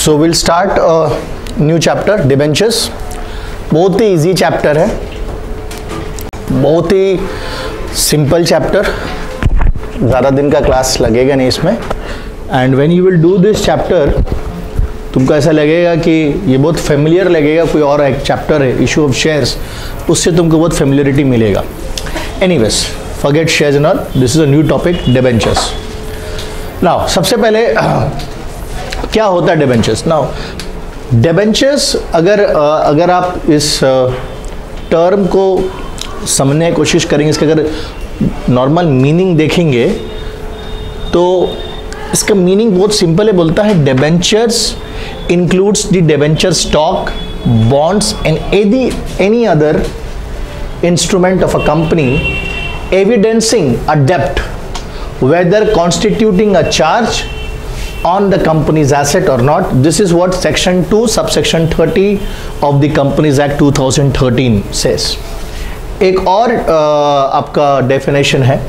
So will start new chapter debentures बहुत ही easy chapter है। बहुत ही सिंपल चैप्टर ज़्यादा दिन का क्लास लगेगा नहीं इसमें। And when you will do this chapter तुमको ऐसा लगेगा कि ये बहुत फेमिलियर लगेगा कोई और एक चैप्टर है इशू ऑफ़ शेयर्स उससे तुमको बहुत फेमिलियरिटी मिलेगा। Anyways shares and all this is a new topic debentures now सबसे पहले क्या होता है डिबेंचर्स ना डिबेंचर्स अगर अगर आप इस टर्म को समझने की कोशिश करेंगे, इसका अगर नॉर्मल मीनिंग देखेंगे तो इसका मीनिंग बहुत सिंपल है, बोलता है debentures includes the debenture stock bonds and any other instrument of a company evidencing adapt whether constituting a charge on the company's asset or not this is what section 2 subsection 30 of the companies act 2013 says एक और आपका definition है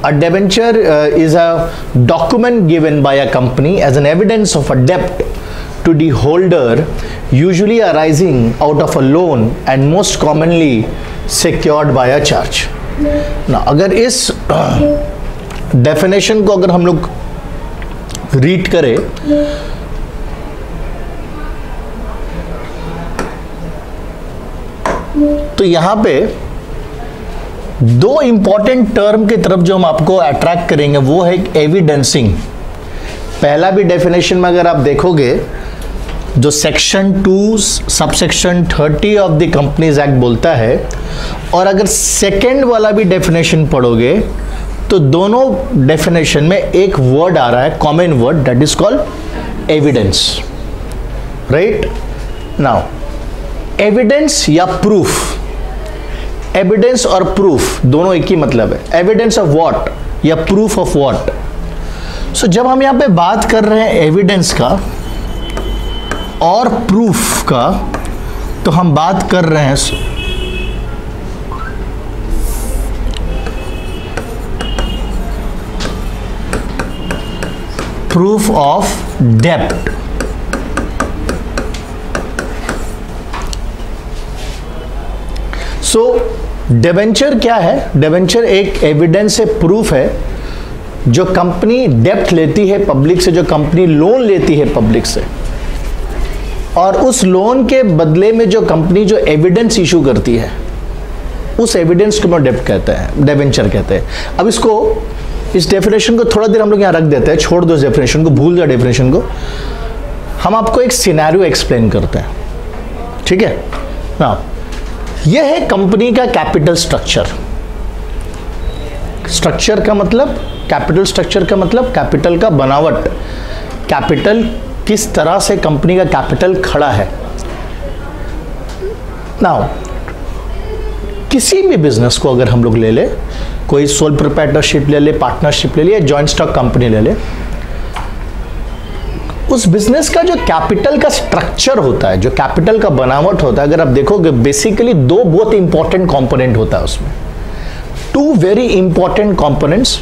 A debenture uh, is a document given by a company as an evidence of a debt to the holder usually arising out of a loan and most commonly secured by a charge. Now अगर इस definition uh, को अगर हम लोग read करें तो यहाँ पे दो इंपॉर्टेंट टर्म की तरफ़ जो हम आपको अट्रैक्ट करेंगे, वो है एविडेंसिंग पहला भी डेफिनेशन में अगर आप देखोगे, जो section two subsection thirty of the companies act बोलता है, और अगर सेकेंड वाला भी डेफिनेशन पढ़ोगे तो दोनों डेफिनेशन में एक वर्ड आ रहा है common word that is called evidence right now evidence या प्रूफ एविडेंस और प्रूफ दोनों एक ही मतलब है। एविडेंस ऑफ़ व्हाट या प्रूफ ऑफ़ व्हाट सो जब हम यहाँ पे बात कर रहे हैं एविडेंस का और प्रूफ का तो हम बात कर रहे हैं प्रूफ ऑफ़ डेप्ट सो डेवेंचर क्या है? डेवेंचर एक एविडेंस है प्रूफ है, जो कंपनी डेप्थ लेती है पब्लिक से, जो कंपनी लोन लेती है पब्लिक से। और उस लोन के बदले में जो कंपनी जो एविडेंस इशू करती है, उस एविडेंस को डेप्ट कहते हैं डेवेंचर कहते हैं। अब इसको इस डेफिनेशन को थोड़ा देर हम लोग यहाँ रख देते हैं, छोड़ दो डेफिनेशन को, भूल जाओ डेफिनेशन को। हम आपको एक सिनेरियो एक्सप्लेन करते हैं। ठीक है? ना यह है कंपनी का कैपिटल स्ट्रक्चर स्ट्रक्चर का मतलब कैपिटल स्ट्रक्चर का मतलब कैपिटल का बनावट। कैपिटल किस तरह से कंपनी का कैपिटल खड़ा है? नाउ किसी भी बिज़नेस को अगर हम लोग ले ले, कोई सोल प्रोपरेटरशिप ले ले पार्टनरशिप ले ले या जॉइंट स्टॉक कंपनी ले ले, उस बिज़नेस का जो कैपिटल का स्ट्रक्चर होता है, जो कैपिटल का बनावट होता है, अगर आप देखोगे बेसिकली दो बहुत इंपॉर्टेंट कंपोनेंट होता है उसमें। Two very important components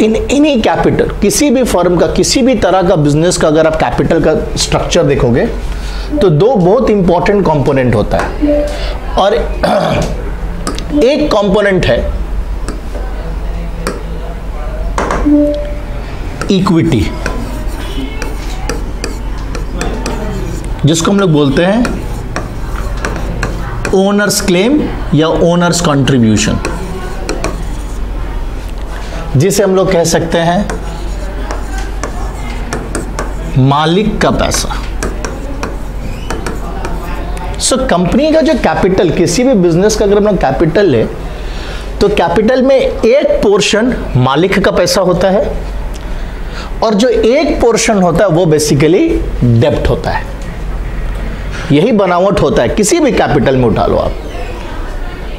in any capital किसी भी फर्म का, किसी भी तरह का बिज़नेस का अगर आप कैपिटल का स्ट्रक्चर देखोगे तो दो बहुत इंपॉर्टेंट कंपोनेंट होता है। और एक कंपोनेंट है। इक्विटी जिसको हम लोग बोलते हैं ओनर्स क्लेम या ओनर्स कंट्रीब्यूशन जिसे हम लोग कह सकते हैं मालिक का पैसा। सो so, कंपनी का जो कैपिटल किसी भी बिज़नेस का अगर हम लोग कैपिटल ले तो कैपिटल में एक पोर्शन मालिक का पैसा होता है और जो एक पोर्शन होता है वो बेसिकली डेप्ट होता है। यही बनावट होता है। किसी भी कैपिटल में उठा लो आप।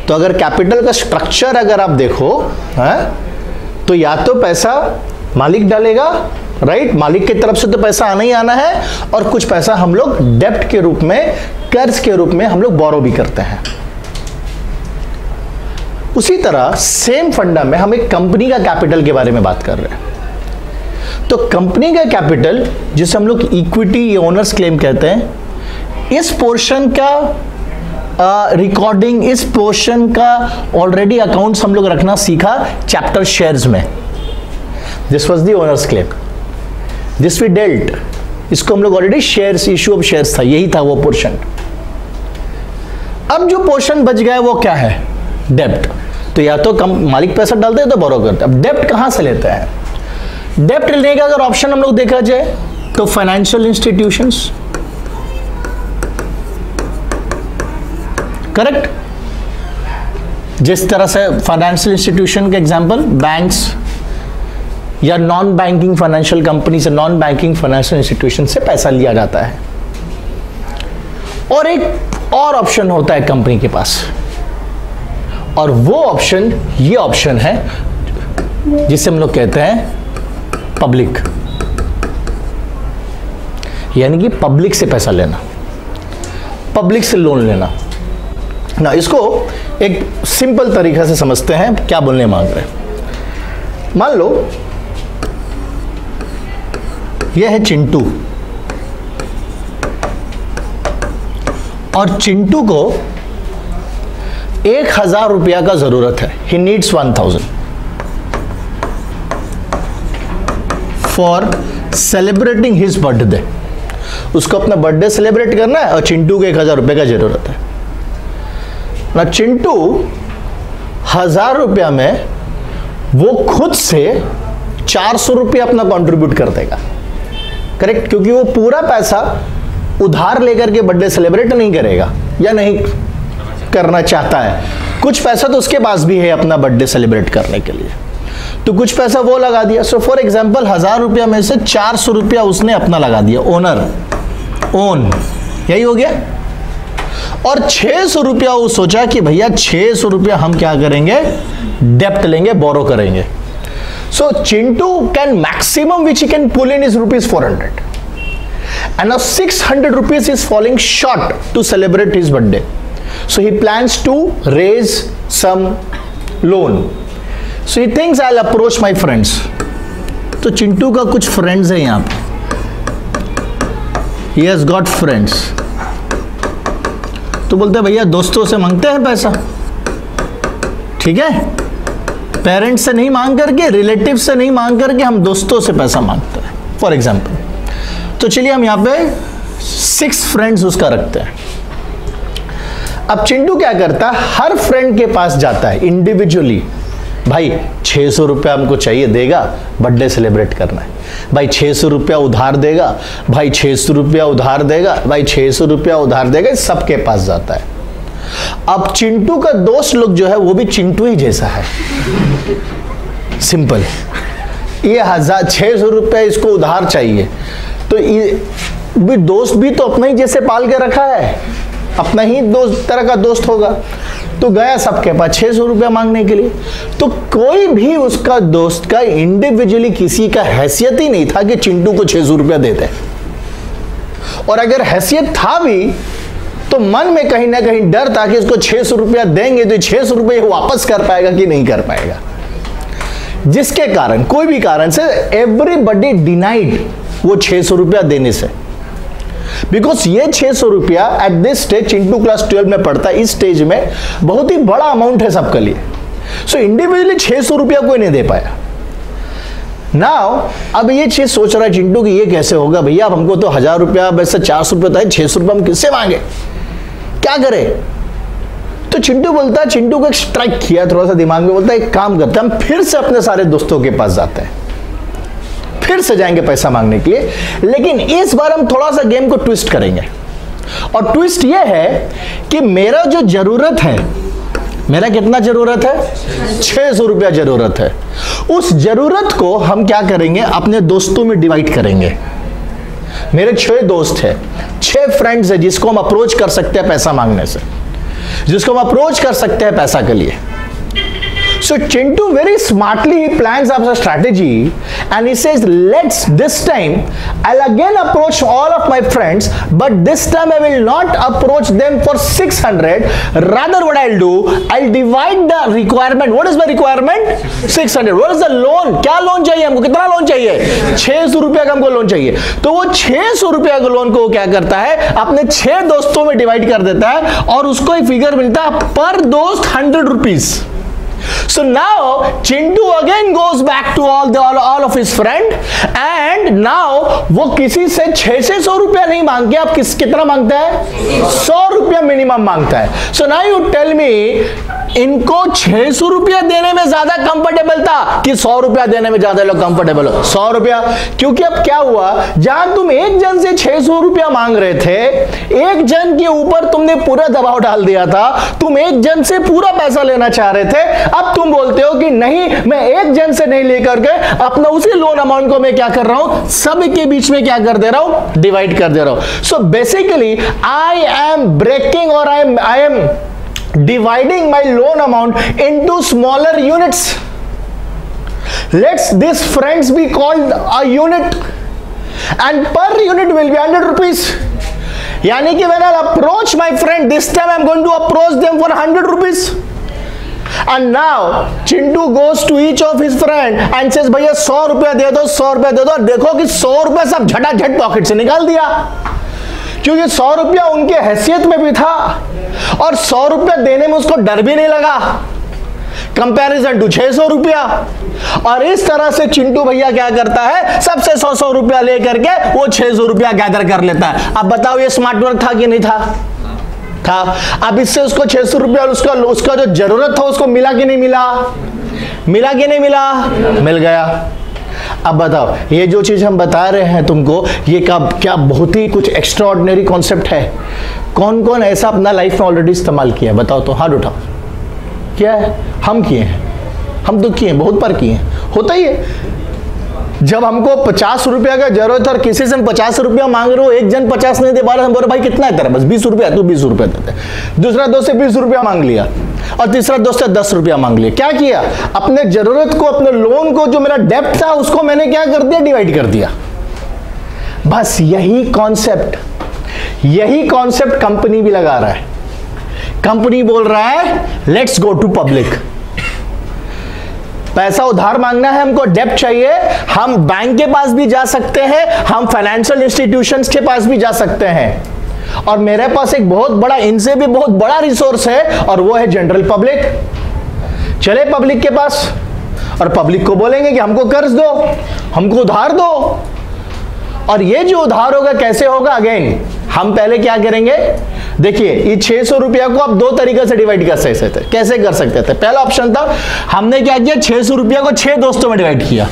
तो अगर कैपिटल का स्ट्रक्चर अगर आप देखो है तो या तो पैसा मालिक डालेगा राइट मालिक की तरफ़ से तो पैसा आना ही आना है और कुछ पैसा हम लोग डेप्ट के रूप में कर्ज के रूप में हम लोग बोरो भी करते हैं। उसी तरह सेम फंडा में हम एक कंपनी का कैपिटल के बारे में बात कर रहे हैं। तो कंपनी का कैपिटल जिसे हम लोग इक्विटी या ओनर्स क्लेम कहते हैं इस पोर्शन का रिकॉर्डिंग uh, इस पोर्शन का ऑलरेडी अकाउंट्स हम लोग रखना सीखा चैप्टर शेयर्स में। This was the owners claim this we dealt इसको हम लोग already shares issue of shares था यही था वो पोर्शन अब जो पोर्शन बच गया वो क्या है? डेप्ट तो या तो कम मालिक पैसा डालते हैं तो बोरो करते अब डेप्ट कहाँ से लेते हैं? डेप्ट लेने का अगर ऑप्शन हम लोग देखा जाए तो फाइनेंशियल इंस्टीट्यूशंस करेक्ट जिस तरह से फाइनेंशियल इंस्टीट्यूशन के एग्जांपल बैंक्स या नॉन बैंकिंग फाइनेंशियल कंपनी से नॉन बैंकिंग फाइनेंशियल इंस्टीट्यूशन से पैसा लिया जाता है। और एक और ऑप्शन होता है कंपनी के पास। और वो ऑप्शन ये ऑप्शन है, जिसे हम लोग कहते हैं पब्लिक यानी कि पब्लिक से पैसा लेना। पब्लिक से लोन लेना। ना, इसको एक सिंपल तरीका से समझते हैं, क्या बोलने मांग रहे मान लो, यह है चिंटू। और चिंटू को एक हज़ार रुपया का ज़रूरत है। He needs one thousand for celebrating his birthday उसको अपना बर्थडे सेलिब्रेट करना है और चिंटू को एक हज़ार रुपये का ज़रूरत है। ना चिंटू हज़ार रुपया में वो खुद से चार सौ रुपया अपना कंट्रीब्यूट कर देगा। करेक्ट क्योंकि वो पूरा पैसा उधार लेकर के बर्थडे सेलिब्रेट नहीं करेगा या नहीं करना चाहता है। कुछ पैसा तो उसके पास भी है अपना बर्थडे सेलिब्रेट करने के लिए। तो कुछ पैसा वो लगा दिया। सो फॉर एग्ज़ाम्पल हज़ार रुपया में से चार सौ रुपया उसने अपना लगा दिया ओनर ओन यही हो गया। और छह सौ रुपया वो सोचा कि भैया छह सौ रुपया हम क्या करेंगे? डेप्ट लेंगे बोरो करेंगे। So Chintu can maximum which can pull in is rupees four hundred and now 600 rupees is falling short to celebrate his birthday so he plans to raise some loan so he thinks i'll approach my friends तो चिंटू का कुछ friends है यहाँ पे he has got friends तो बोलते भैया दोस्तों से मांगते हैं पैसा ठीक है पेरेंट्स से नहीं मांग करके रिलेटिव से नहीं मांग करके हम दोस्तों से पैसा मांगते हैं फॉर एग्ज़ाम्पल तो चलिए हम यहाँ पे सिक्स फ्रेंड्स उसका रखते हैं। अब चिंटू क्या करता है? हर फ्रेंड के पास जाता है इंडिविजुअली भाई, छह सौ रुपया हमको चाहिए, देगा। बर्थडे सेलिब्रेट करना है। भाई, छह सौ रुपया उधार देगा। भाई, छह सौ रुपया उधार देगा। भाई, छह सौ रुपया उधार देगा। सबके पास जाता है। अब चिंटू का दोस्त लोग जो है, वो भी चिंटू ही जैसा है। सिंपल ये हज़ार, छह सौ रुपया इसको उधार चाहिए। तो भी दोस्त भी तो अपना ही जैसे पाल के रखा है। अपना ही दोस्त, तरह का दोस्त होगा। तो गया सबके पास छह सौ रुपया मांगने के लिए। तो कोई भी उसका दोस्त का इंडिविजुअली किसी का हैसियत ही नहीं था कि चिंटू को छह सौ रुपया देते और अगर हैसियत था भी तो मन में कहीं ना कहीं डर था कि इसको छह सौ रुपया देंगे तो छह सौ रुपये वापस कर पाएगा कि नहीं कर पाएगा। जिसके कारण, कोई भी कारण से एवरीबडी डिनाइड वो छह सौ रुपया देने से। बिकॉज़ ये छह सौ रुपया at this stage Chintu class twelve में पढ़ता है इस स्टेज में बहुत ही बड़ा अमाउंट है सबके लिए। सो इंडिविजुअली छह सौ रुपया कोई नहीं दे पाया। नाउ अब ये चीज़ सोच रहा है चिंटू कि ये कैसे होगा? भैया, अब हमको तो हज़ार रुपया वैसे चार सौ रुपया था छह सौ रुपया हम किससे मांगे? क्या करे? तो चिंटू बोलता है चिंटू को एक स्ट्राइक किया, थोड़ा सा दिमाग में बोलता है एक काम करते हैं, हम फिर से अपने सारे दोस्तों के पास जाते हैं। फिर से जाएँगे पैसा मांगने के लिए। लेकिन इस बार हम थोड़ा सा गेम को ट्विस्ट करेंगे। और ट्विस्ट यह है कि मेरा जो ज़रूरत है, मेरा कितना ज़रूरत है? छह सौ रुपया ज़रूरत है। उस ज़रूरत को हम क्या करेंगे? अपने दोस्तों में डिवाइड करेंगे। मेरे छह दोस्त है, छह फ्रेंड्स है जिसको हम अप्रोच कर सकते हैं पैसा मांगने से। जिसको हम अप्रोच कर सकते हैं पैसा के लिए। So Chintu very smartly plans up a strategy and he says, let's this time I'll again approach all of my friends, but this time I will not approach them for 600. Rather, what I'll do, I'll divide the requirement. What is the requirement? 600. What is the loan? क्या loan चाहिए हमको कितना loan चाहिए छह सौ रुपया का हमको लोन चाहिए तो वो छह सौ रुपया के लोन को क्या करता है अपने छह दोस्तों में डिवाइड कर देता है और उसको एक फिगर मिलता है दोस्त hundred rupees So now Chintu again goes back to all the all, all of his friend and now वो किसी से छह से सौ रुपया नहीं मांग के आप किस कितना माँगता है? सौ रुपया मिनिमम माँगता है। So now you tell me इनको छह सौ रुपया देने में ज़्यादा कंफर्टेबल था कि सौ रुपया देने में ज़्यादा लोग कंफर्टेबल हो? सौ रुपया। क्योंकि अब क्या हुआ? जहाँ तुम एक जन से छह सौ रुपया मांग रहे थे एक जन के ऊपर तुमने पूरा दबाव डाल दिया था। तुम एक जन से पूरा पैसा लेना चाह रहे थे अब तुम बोलते हो कि नहीं, मैं एक जन से नहीं लेकर के अपना उसी लोन अमाउंट को मैं क्या कर रहा हूँ? सब के बीच में क्या कर दे रहा हूँ? डिवाइड कर दे रहा हूँ। So basically I am breaking और I am I am dividing my loan amount into smaller units let's this friends be called a unit and per unit will be hundred rupees यानी कि when I approach my friend this time I am going to approach them for hundred rupees and now Chintu goes to each of his friend and says, भैया, सौ रुपया दे दो, सौ रुपया दे दो। देखो कि सौ रुपया सब झटाझट पॉकेट से निकाल दिया। क्योंकि सौ रुपया उनके हैसियत में भी था और सौ रुपया देने में उसको डर भी नहीं लगा। कंपैरिजन टू छह सौ रुपया। और इस तरह से चिंटू भैया क्या करता है? सबसे सौ सौ रुपया लेकर के वो छह सौ रुपया गैदर कर लेता है। अब बताओ, ये स्मार्ट वर्क था कि नहीं था? था। अब इससे उसको छह सौ रुपया उसका उसका जो ज़रूरत था, उसको मिला कि नहीं मिला? मिला कि नहीं मिला? मिल गया। अब बताओ, ये जो चीज़ हम बता रहे हैं तुमको, ये क्या क्या बहुत ही कुछ एक्स्ट्रा ऑर्डिनरी कॉन्सेप्ट है? कौन कौन ऐसा अपना लाइफ में ऑलरेडी इस्तेमाल किया बताओ तो हाथ उठाओ। क्या है? हम किए हैं। हम तो किए बहुत बार किए हैं। होता ही है। जब हमको पचास रुपया का ज़रूरत है और किसी से हम पचास रुपया मांग रहे हो, एक जन पचास नहीं दे पा रहे, हम बोले भाई, कितना है तेरा बस? बीस रुपया, तू बीस रुपया देते दूसरा दोस्त से बीस रुपया मांग लिया और तीसरा दोस्त से दस रुपया मांग लिया। क्या किया? अपने ज़रूरत को, अपने लोन को, जो मेरा डेप्थ था, उसको मैंने क्या कर दिया? डिवाइड कर दिया। बस यही कॉन्सेप्ट यही कॉन्सेप्ट कंपनी भी लगा रहा है। कंपनी बोल रहा है लेट्स गो टू पब्लिक पैसा उधार मांगना है, हमको डेप चाहिए। हम बैंक के पास भी जा सकते हैं, हम फाइनेंशियल इंस्टीट्यूशन के पास भी जा सकते हैं। और मेरे पास एक बहुत बड़ा, इनसे भी बहुत बड़ा रिसोर्स है, और वो है जनरल पब्लिक चले पब्लिक के पास, और पब्लिक को बोलेंगे कि हमको कर्ज दो, हमको उधार दो। और ये जो उधार होगा कैसे होगा? अगेन हम पहले क्या करेंगे? देखिए, ये छह सौ रुपया को आप दो तरीके से डिवाइड कर सकते थे। कैसे कर सकते थे? पहला ऑप्शन था, हमने क्या किया? छह सौ रुपया को छह दोस्तों में डिवाइड किया।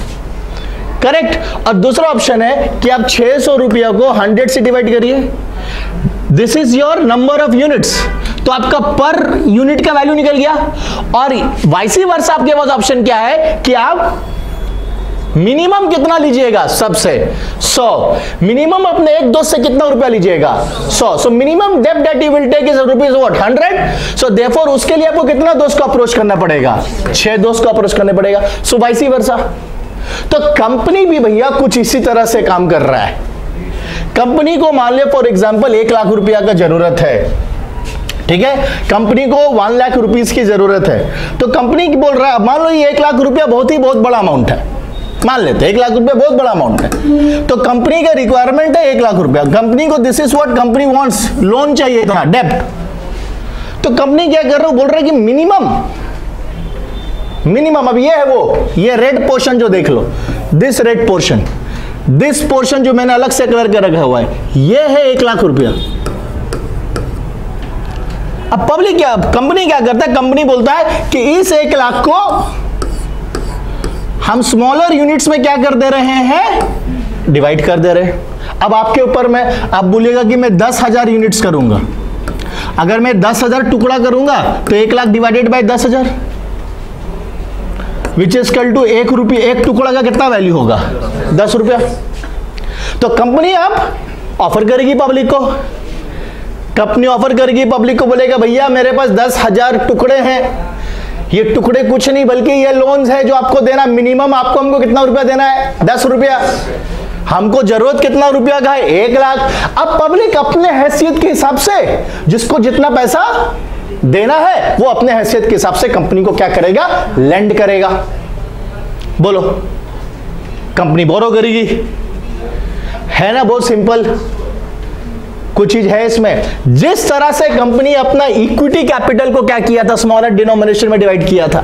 करेक्ट और दूसरा ऑप्शन है कि आप छह सौ रुपया को हंड्रेड से डिवाइड करिए। This is your number of units तो आपका पर यूनिट का वैल्यू निकल गया। और वाइसी वर्ष आपके पास ऑप्शन क्या है? कि आप मिनिमम कितना लीजिएगा? सबसे। 100 मिनिमम अपने एक दोस्त से कितना रुपया लीजिएगा? 100 so minimum Depp debt you will take is rupees what 100 so therefore उसके लिए आपको कितना दोस्त को अप्रोच करना पड़ेगा? छह दोस्त को अप्रोच करना पड़ेगा। सो वाइसी वर्षा तो कंपनी भी भैया कुछ इसी तरह से काम कर रहा है। कंपनी को मान ले फॉर एग्ज़ाम्पल एक लाख रुपया का ज़रूरत है। ठीक है? कंपनी को वन लाख रुपीज़ की ज़रूरत है। तो कंपनी बोल रहा है, मान लो ये एक लाख रुपया बहुत ही बहुत बड़ा अमाउंट है। मान लेते हैं, एक लाख रुपया बहुत बड़ा अमाउंट है। तो कंपनी का रिक्वायरमेंट है एक लाख रुपया। कंपनी को this is what company wants loan चाहिए इतना डेप्ट तो कंपनी क्या कर रहा बोल रहा है कि मिनिमम मिनिमम अब ये है वो, ये रेड पोर्शन जो देख लो। This red portion this portion जो मैंने अलग से कलर कर रखा हुआ है, ये है एक लाख रुपया। अब पब्लिक क्या कंपनी क्या करता है? कंपनी बोलता है कि इस एक लाख को हम स्मॉलर यूनिट्स में क्या कर दे रहे हैं? डिवाइड कर दे रहे हैं। अब आपके ऊपर मैं, आप बोलिएगा कि मैं दस हज़ार यूनिट्स करूँगा। अगर मैं दस हज़ार टुकड़ा करूँगा तो एक लाख डिवाइडेड बाय दस हज़ार। विच इज़ कल टू एक रुपये, एक टुकड़ा का कितना वैल्यू होगा? दस रुपया। तो कंपनी अब ऑफ़र करेगी पब्लिक को। कंपनी ऑफ़र करेगी पब्लिक को, बोलेगा, भैया, मेरे पास दस हज़ार टुकड़े हैं। ये टुकड़े कुछ नहीं, बल्कि ये लोन्स है जो आपको देना मिनिमम आपको हमको कितना रुपया देना है? दस रुपया। हमको ज़रूरत कितना रुपया का है? एक लाख। अब पब्लिक अपने हैसियत के हिसाब से जिसको जितना पैसा देना है, वो अपने हैसियत के हिसाब से कंपनी को क्या करेगा? लैंड करेगा। बोलो। कंपनी बोरो करेगी। है ना? बहुत सिंपल कुछ चीज़ है इसमें। जिस तरह से कंपनी अपना इक्विटी कैपिटल को क्या किया था स्मॉलर डिनोमिनेशन में डिवाइड किया था,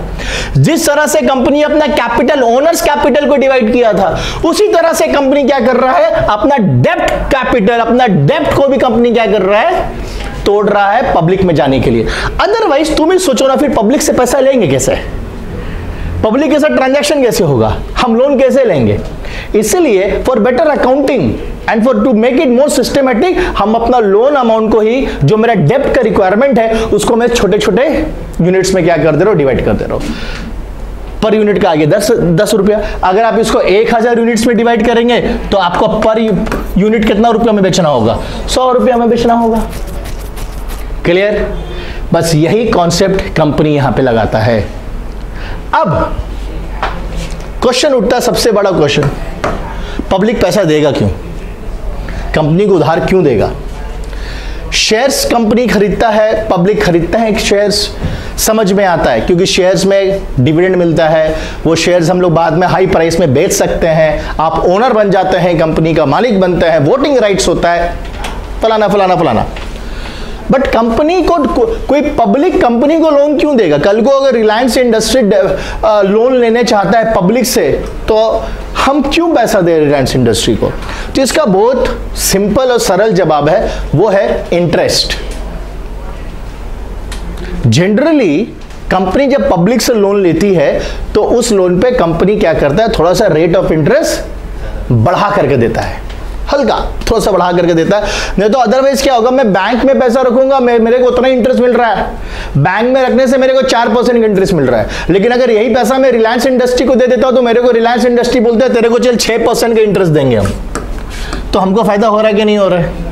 जिस तरह से कंपनी अपना कैपिटल ओनर्स कैपिटल को डिवाइड किया था, उसी तरह से कंपनी क्या कर रहा है, अपना डेप्ट कैपिटल अपना डेप्ट को भी कंपनी क्या कर रहा है, तोड़ रहा है पब्लिक में जाने के लिए। अदरवाइज़ तुम ही सोचो ना, फिर पब्लिक से पैसा लेंगे कैसे? पब्लिक के साथ ट्रांजैक्शन कैसे होगा? हम लोन कैसे लेंगे? इसलिए for better accounting and for to make it more systematic हम अपना लोन अमाउंट को ही, जो मेरा डेप्ट का रिक्वायरमेंट है, उसको मैं छोटे छोटे यूनिट्स में क्या कर दे रहा हूँ डिवाइड कर दे रहा हूँ। पर यूनिट का आगे दस दस रुपया। अगर आप इसको एक हज़ार यूनिट्स में डिवाइड करेंगे तो आपको पर यूनिट कितना रुपया में बेचना होगा? सौ रुपया में बेचना होगा। क्लियर बस यही कॉन्सेप्ट कंपनी यहाँ पे लगाता है। अब क्वेश्चन उठता सबसे बड़ा क्वेश्चन पब्लिक पैसा देगा क्यों? कंपनी को उधार क्यों देगा? शेयर्स कंपनी खरीदता है, पब्लिक खरीदता है शेयर्स समझ में आता है, क्योंकि शेयर्स में डिविडेंड मिलता है, वो शेयर्स हम लोग बाद में हाई प्राइस में बेच सकते हैं, आप ओनर बन जाते हैं, कंपनी का मालिक बनते हैं, वोटिंग राइट्स होता है, फलाना फलाना फलाना। बट कंपनी को कोई पब्लिक कंपनी को लोन क्यों देगा? कल को अगर रिलायंस इंडस्ट्री लोन लेने चाहता है पब्लिक से तो हम क्यों पैसा दे रिलायंस इंडस्ट्री को? तो इसका बहुत सिंपल और सरल जवाब है, वो है इंटरेस्ट जनरली कंपनी जब पब्लिक से लोन लेती है तो उस लोन पे कंपनी क्या करता है? थोड़ा सा रेट ऑफ़ इंटरेस्ट बढ़ा करके देता है। हल्का, थोड़ा सा बढ़ा करके देता है। नहीं तो अदरवाइज़ क्या होगा, मैं बैंक में पैसा रखूँगा मेरे को उतना इंटरेस्ट मिल रहा है। बैंक में रखने से मेरे को चार परसेंट का इंटरेस्ट मिल रहा है। लेकिन अगर यही पैसा मैं रिलायंस इंडस्ट्री को दे देता हूँ तो मेरे को रिलायंस इंडस्ट्री बोलते हैं, तेरे को चल छह परसेंट का इंटरेस्ट देंगे हम। तो हमको फ़ायदा हो रहा है कि नहीं हो रहा है?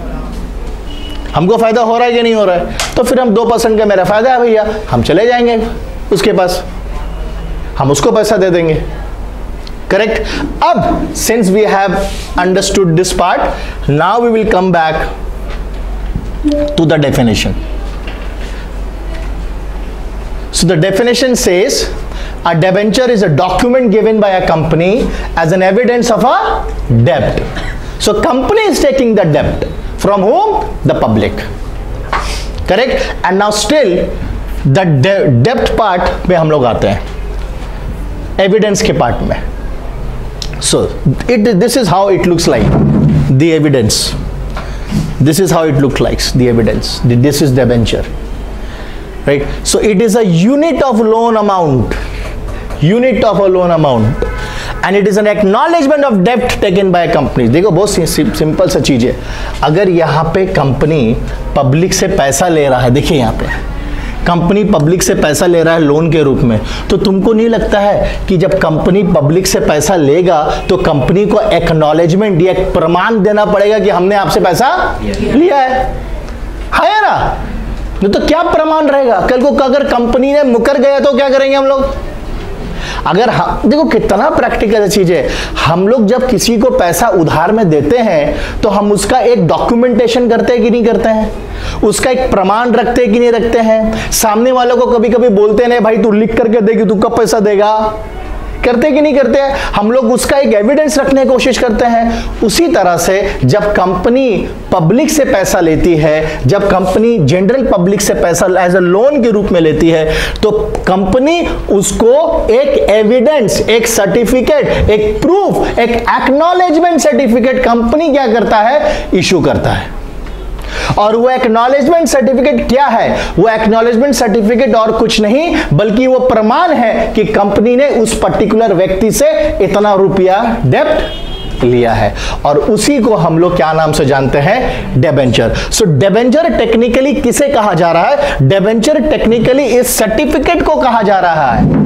हमको फ़ायदा हो रहा है कि नहीं हो रहा है? तो फिर हम दो परसेंट का मेरा फ़ायदा है भैया, हम चले जाएँगे उसके पास। हम उसको पैसा दे देंगे। करेक्ट अब since we have understood this part now we will come back to the definition so the definition says a debenture is a document given by a company as an evidence of a dept so company is taking the dept from home the public correct and now still the डेप्ट part में हम लोग आते हैं. Evidence के part में. So it this is how it looks like the evidence this is how it looks like the evidence this is the debenture right so it is a unit of loan amount unit of a loan amount and it is an acknowledgement of dept taken by company देखो बहुत simple सा चीज़ है अगर यहाँ पे company public से पैसा ले रहा है देखिए यहाँ पे कंपनी पब्लिक से पैसा ले रहा है लोन के रूप में तो तुमको नहीं लगता है कि जब कंपनी पब्लिक से पैसा लेगा तो कंपनी को एक्नोलेजमेंट या प्रमाण देना पड़ेगा कि हमने आपसे पैसा लिया है? है ना? तो क्या प्रमाण रहेगा? कल को अगर कंपनी ने मुकर गया तो क्या करेंगे हम लोग? अगर हम देखो कितना प्रैक्टिकल चीज़। है हम लोग जब किसी को पैसा उधार में देते हैं तो हम उसका एक डॉक्यूमेंटेशन करते हैं कि नहीं करते हैं? उसका एक प्रमाण रखते हैं कि नहीं रखते हैं? सामने वालों को कभी कभी बोलते नहीं भाई, तू लिख करके देगी तू कब पैसा देगा? करते कि नहीं करते हम लोग उसका एक एविडेंस रखने की कोशिश करते हैं। उसी तरह से जब कंपनी पब्लिक से पैसा लेती है, जब कंपनी जनरल पब्लिक से पैसा एज अ लोन के रूप में लेती है तो कंपनी उसको एक एविडेंस एक सर्टिफिकेट एक प्रूफ एक एक्नॉलेजमेंट सर्टिफिकेट कंपनी क्या करता है? इशू करता है। और वो एक्नॉलेजमेंट सर्टिफिकेट क्या है? वो एक्नॉलेजमेंट सर्टिफिकेट और कुछ नहीं, बल्कि वो प्रमाण है कि कंपनी ने उस पर्टिकुलर व्यक्ति से इतना रुपया डेप्ट लिया है। और उसी को हम लोग क्या नाम से जानते हैं? डेबेंचर सो डेबेंचर टेक्निकली किसे कहा जा रहा है? डेबेंचर टेक्निकली इस सर्टिफिकेट को कहा जा रहा है।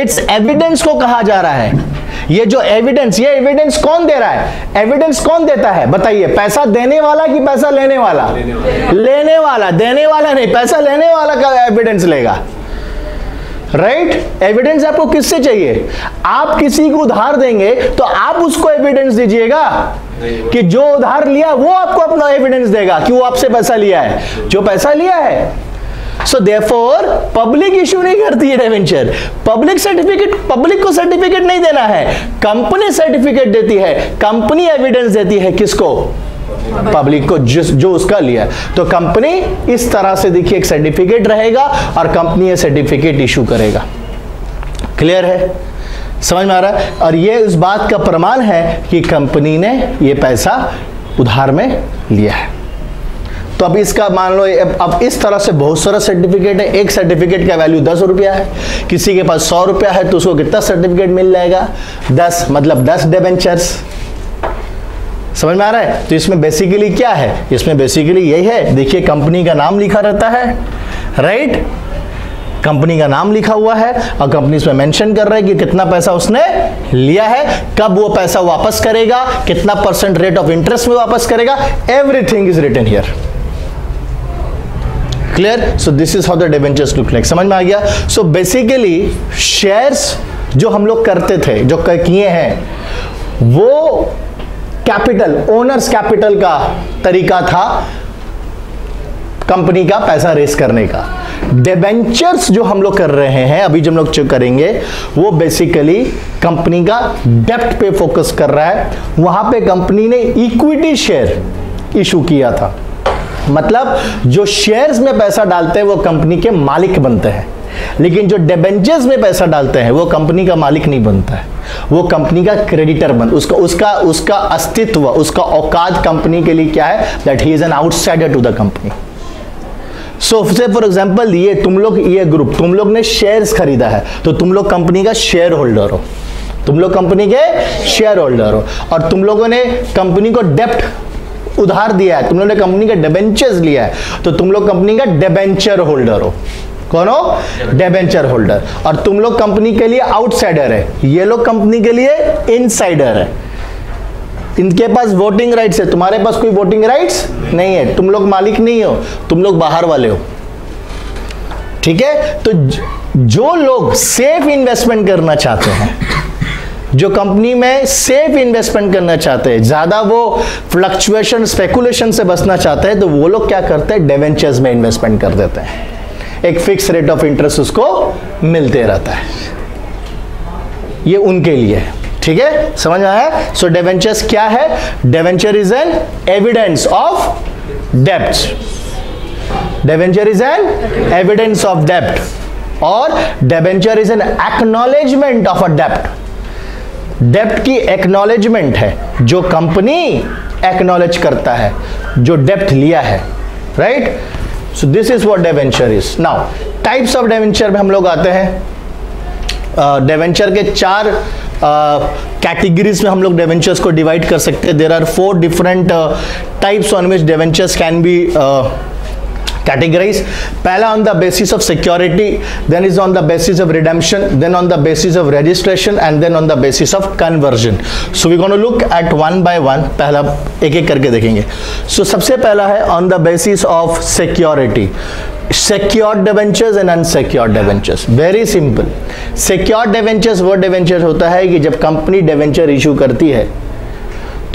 इट्स एविडेंस को कहा जा रहा है। ये जो एविडेंस ये एविडेंस कौन दे रहा है? एविडेंस कौन देता है? बताइए पैसा देने वाला कि पैसा लेने वाला? लेने वाला, लेने वाला देने वाला नहीं पैसा लेने वाला का एविडेंस लेगा। Right right? एविडेंस आपको किससे चाहिए? आप किसी को उधार देंगे तो आप उसको एविडेंस दीजिएगा कि जो उधार लिया वो आपको अपना एविडेंस देगा कि वो आपसे पैसा लिया है। जो पैसा लिया है। सो देयरफॉर पब्लिक इश्यू नहीं करती है डेवेंचर पब्लिक सर्टिफिकेट पब्लिक को सर्टिफिकेट नहीं देना है। कंपनी सर्टिफिकेट देती है। कंपनी एविडेंस देती है किसको? पब्लिक को जिस, जो उसका लिया है। तो कंपनी इस तरह से देखिए एक सर्टिफिकेट रहेगा और कंपनी ये सर्टिफिकेट इशू करेगा। क्लियर है? समझ में आ रहा है? और ये उस बात का प्रमाण है कि कंपनी ने ये पैसा उधार में लिया है। तो अब इसका मान लो, अब इस तरह से बहुत सारा सर्टिफिकेट है। एक सर्टिफिकेट का वैल्यू दस रुपया है। किसी के पास सौ रुपया है तो उसको कितना सर्टिफिकेट मिल जाएगा? दस मतलब दस डेवेंचर्स समझ में आ रहा है? तो इसमें बेसिकली क्या है? इसमें बेसिकली यही है। देखिए कंपनी का नाम लिखा रहता है राइट कंपनी का नाम लिखा हुआ है और कंपनी इसमें मेंशन कर रहा है कि कितना पैसा उसने लिया है, कब वो पैसा वापस करेगा, कितना परसेंट रेट ऑफ़ इंटरेस्ट में वापस करेगा everything is return here clear so this is how the debentures look like समझ में आ गया? सो बेसिकली शेयर्स जो हम लोग करते थे, जो किए हैं, वो कैपिटल, ओनर्स कैपिटल का तरीका था कंपनी का पैसा रेस करने का। डिबेंचर्स जो हम लोग कर रहे हैं, अभी जो हम लोग करेंगे, वो बेसिकली कंपनी का डेप्ट पे फोकस कर रहा है। वहाँ पे कंपनी ने इक्विटी शेयर इशू किया था। मतलब जो शेयर्स में पैसा डालते हैं, वो कंपनी के मालिक बनते हैं। लेकिन जो डेबेंचर्स में पैसा डालते हैं, वो कंपनी का मालिक नहीं बनता है। वो कंपनी का क्रेडिटर बन, उसका उसका उसका अस्तित्व, उसका औकात कंपनी के लिए क्या है? That he is an outsider to the company so say for example ये तुम लोग, ये ग्रुप तुम लोग ने शेयर्स खरीदा है तो तुम लोग कंपनी का शेयर होल्डर हो। तुम लोग कंपनी के शेयर होल्डर हो। और तुम लोगों ने कंपनी को डेप्ट उधार दिया है, तुम लोगों ने कंपनी का डेबेंचर्स लिया है तो तुम लोग कंपनी का डेबेंचर होल्डर हो। कौन हो? डेबेंचर होल्डर और तुम लोग कंपनी के लिए आउटसाइडर है। ये लोग कंपनी के लिए इनसाइडर है। इनके पास वोटिंग राइट्स है। तुम्हारे पास कोई वोटिंग राइट्स नहीं है। तुम लोग मालिक नहीं हो। तुम लोग बाहर वाले हो। ठीक है? तो जो लोग सेफ़ इन्वेस्टमेंट करना चाहते हैं, जो कंपनी में सेफ़ इन्वेस्टमेंट करना चाहते हैं, ज़्यादा वो फ्लक्चुएशन स्पेकुलेशन से बचना चाहते हैं तो वो लोग क्या करते हैं? डेवेंचर्स में इन्वेस्टमेंट कर देते हैं। एक फिक्स रेट ऑफ़ इंटरेस्ट उसको मिलते रहता है। ये उनके लिए है, ठीक है? समझ आया? सो डेवेंचर्स क्या है? Debenture is an evidence of dept debenture is an evidence of डेप्ट और debenture is an acknowledgement of अ डेप्ट डेप्ट की एक्नॉलेजमेंट है, जो कंपनी एक्नॉलेज करता है, जो डेप्ट लिया है right so this is what debenture is now types of debenture में हम लोग आते हैं। डेवेंचर uh, के चार कैटेगरीज uh, में हम लोग डेवेंचर्स को डिवाइड कर सकते हैं। There are four different types on which debentures can be categorize pehla on the basis of security then is on the basis of redemption then on the basis of registration and then on the basis of conversion so we're going to look at one by one पहला एक एक करके देखेंगे so सबसे पहला है on the basis of security secured debentures and unsecured debentures very simple secured debentures वो debenture होता है कि जब कंपनी debenture इशू करती है